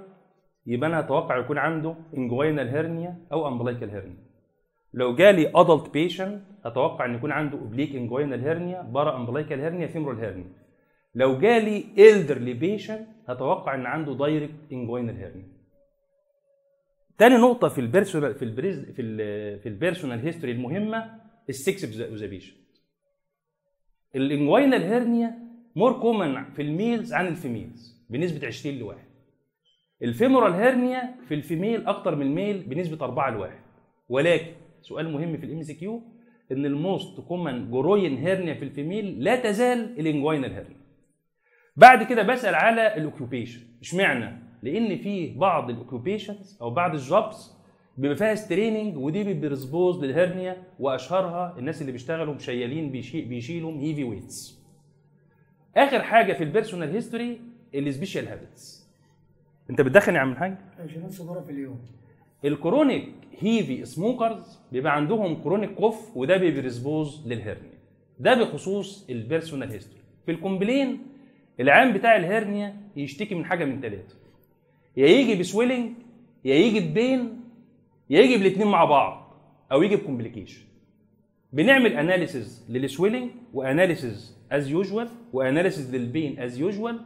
يبقى أنا أتوقع يكون عنده inguinal hernia أو umbilical hernia لو جالي adult patient أتوقع إن يكون عنده oblique inguinal hernia paraumbilical hernia femoral hernia لو جالي elderly patient هتوقع إن عنده direct inguinal hernia تاني نقطة في ال personal في ال pres في ال في ال personal history المهمة ال sex of the patient ال inguinal hernia more common في ال males عن ال females بنسبة 20 لواحد. ال femoral hernia في ال female أكتر من ال male بنسبة 4 لواحد. ولكن سؤال مهم في ال MCQ إن ال most common groin hernia في ال female لا تزال ال inguinal hernia بعد كده بسأل على ال occupation اشمعنى؟ لأن في بعض ال occupations أو بعض ال jobs بيبقى فيها straining ودي predispose لل hernia وأشهرها الناس اللي بيشتغلوا مشيلين بيشي بيشيلوا heavy weights آخر حاجة في ال personal history ال special habits أنت بتدخن يا عم الحاج؟ 20 سيجاره في اليوم. ال chronic heavy smokers بيبقى عندهم chronic cough وده predispose لل hernia ده بخصوص ال personal history في ال complaint العام بتاع ال hernia يشتكي من حاجة من ثلاثة يا يجي ب swelling يا يجي ب pain يا يجي بالاثنين مع بعض أو يجي ب complication. بنعمل اناليسيز للسويلنج واناليسيز از يوجوال واناليسيز للبين از يوجوال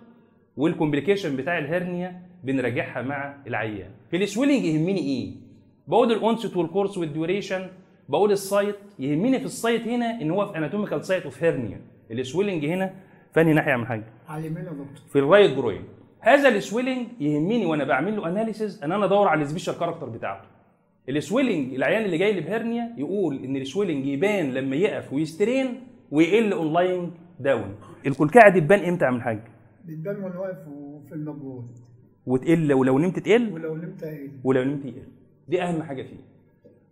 وال complication بتاع ال hernia بنراجعها مع العيان. في السويلنج يهمني إيه؟ بقول الاونست والكورس والديوريشن بقول السايت يهمني في ال site هنا إن هو في anatomical site of hernia ال swelling هنا في أنهي ناحية يا عم الحاج على اليمين يا دكتور؟ في ال right groin. هذا ال swelling يهمني وأنا بعمل له analysis إن أنا أدور على ال special character بتاعته ال swelling العيان اللي جاي لي ب hernia يقول إن ال swelling يبان لما يقف وي strain ويقل on lying down الكلكعه دي تبان إمتى يا عم الحاج بتبان وأنا واقف وفي المجهود وتقل ولو نمت تقل؟ ولو نمت إيه ولو نمت يقل. دي أهم حاجة فيه.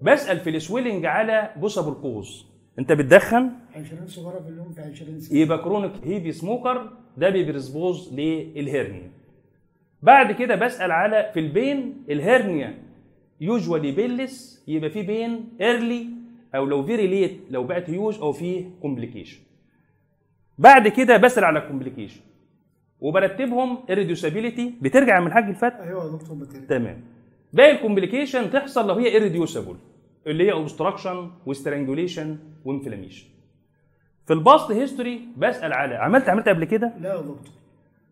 بسأل في ال swelling على possible cause انت بتدخن 20 سيجاره في اليوم في 20 سنة. يبقى chronic heavy smoker ده بي predispose لل hernia بعد كده بسأل على في ال pain ال hernia usually painless يبقى في pain early أو لو very late لو بقت هيوج أو فيه complication. بعد كده بسأل على complication. وبرتبهم ال reducibility بترجع يا عم الحاج الفتق؟ أيوه يا دكتور بترجع. تمام. باقي ال complication تحصل لو هي irreducible اللي هي obstruction و strangulation و inflammation في ال past history بسأل على عملت عمليات قبل كده؟ لا يا دكتور.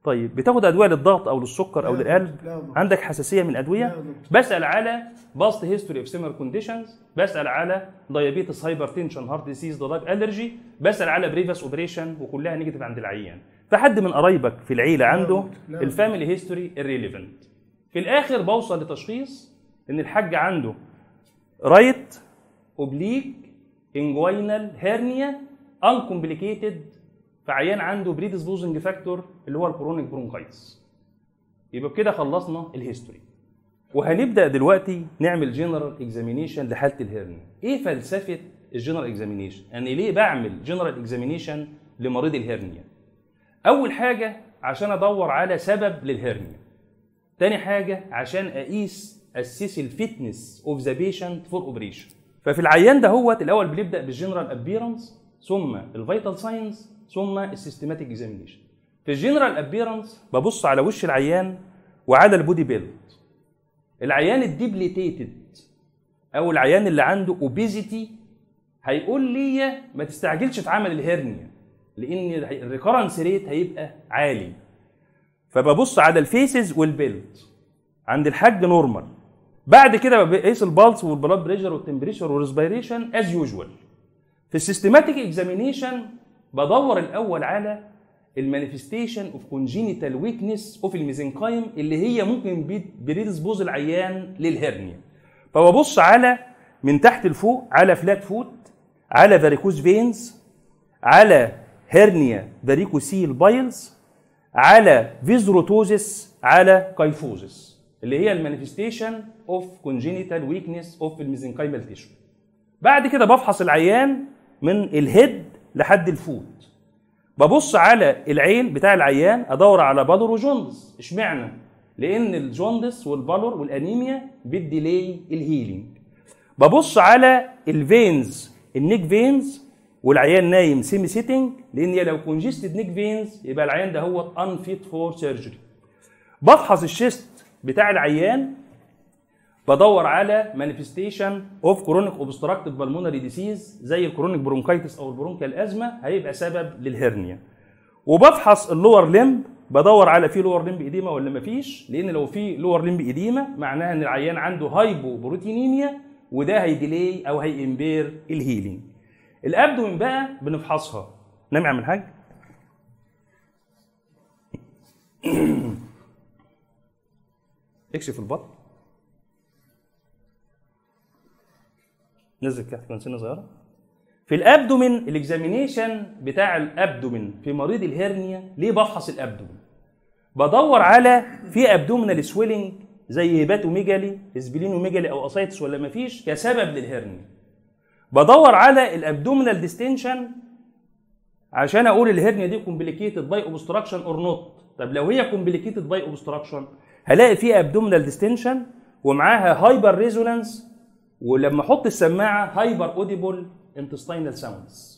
طيب بتاخد أدوية للضغط أو للسكر أو للقلب. عندك حساسية من لا، الادويه. بسأل على past history of similar conditions بسأل على diabetes hypertension heart disease drug allergy بسأل على previous operation وكلها negative عند العيان. فحد من قرايبك في العيلة عنده ال family history ال relevant في الآخر بوصل لتشخيص إن الحاج عنده right oblique inguinal hernia uncomplicated في عيان عنده predisposing factor اللي هو ال chronic bronchitis يبقى بكده خلصنا ال history وهنبدأ دلوقتي نعمل general examination لحالة ال hernia إيه فلسفة ال general examination يعني ليه بعمل general examination لمريض ال hernia أول حاجة عشان أدور على سبب لل hernia تاني حاجة عشان أقيس assess ال fitness of the patient for operation ففي العيان ده هو الأول بنبدا بال general appearance ثم ال vital signs ثم ال systematic examination في ال general appearance ببص على وش العيان وعلى ال body build العيان ال debilitated أو العيان اللي عنده obesity هيقول لي ما تستعجلش في عمل ال hernia لأن ال recurrence rate هيبقى عالي. فببص على ال facies وال build عند الحاج normal بعد كده بقيس البالس والبلاد بريشر والتمبريشر والريسبيريشن از يوجوال في ال systematic examination بدور الأول على ال manifestation of congenital weakness of ال mesenchyme اللي هي ممكن predispose العيان لل hernia. فببص على من تحت لفوق على flat foot على varicose veins على hernia varicocele piles على visceroptosis على kyphosis اللي هي ال manifestation of congenital weakness of ال mesenchymal tissue بعد كده بفحص العيان من ال head لحد ال foot ببص على العين بتاع العيان أدور على pallor و jaundice اشمعنى؟ لأن ال jaundice وال pallor والأنيميا بت delay ال healing ببص على ال veins ال neck veins والعيان نايم semi sitting لأن لو congested neck veins يبقى العيان ده هو unfit for surgery بفحص ال chest بتاع العيان بدور على manifestation of chronic obstructive pulmonary disease زي ال chronic bronchitis أو ال bronchial asthma هيبقى سبب لل hernia وبفحص ال lower limb بدور على في lower limb edema ولا مفيش لأن لو في lower limb edema معناها إن العيان عنده hypoproteinemia وده هي delay أو هي impair ال healing ال abdomen بقى بنفحصها. نعم يا عم الحاج؟ اكشف البطن. نزل تحت كان سنه صغيرة. في ال abdomen ال examination بتاع ال abdomen في مريض ال hernia ليه بفحص ال abdomen؟ بدور على في abdominal swelling زي hepatomegaly splenomegaly أو ascites ولا مفيش كسبب لل hernia بدور على ال abdominal distension عشان أقول ال hernia دي complicated by obstruction or not طب لو هي complicated by obstruction هلاقي فيه abdominal distension ومعاها hyperresonance ولما أحط السماعة hyper audible intestinal sounds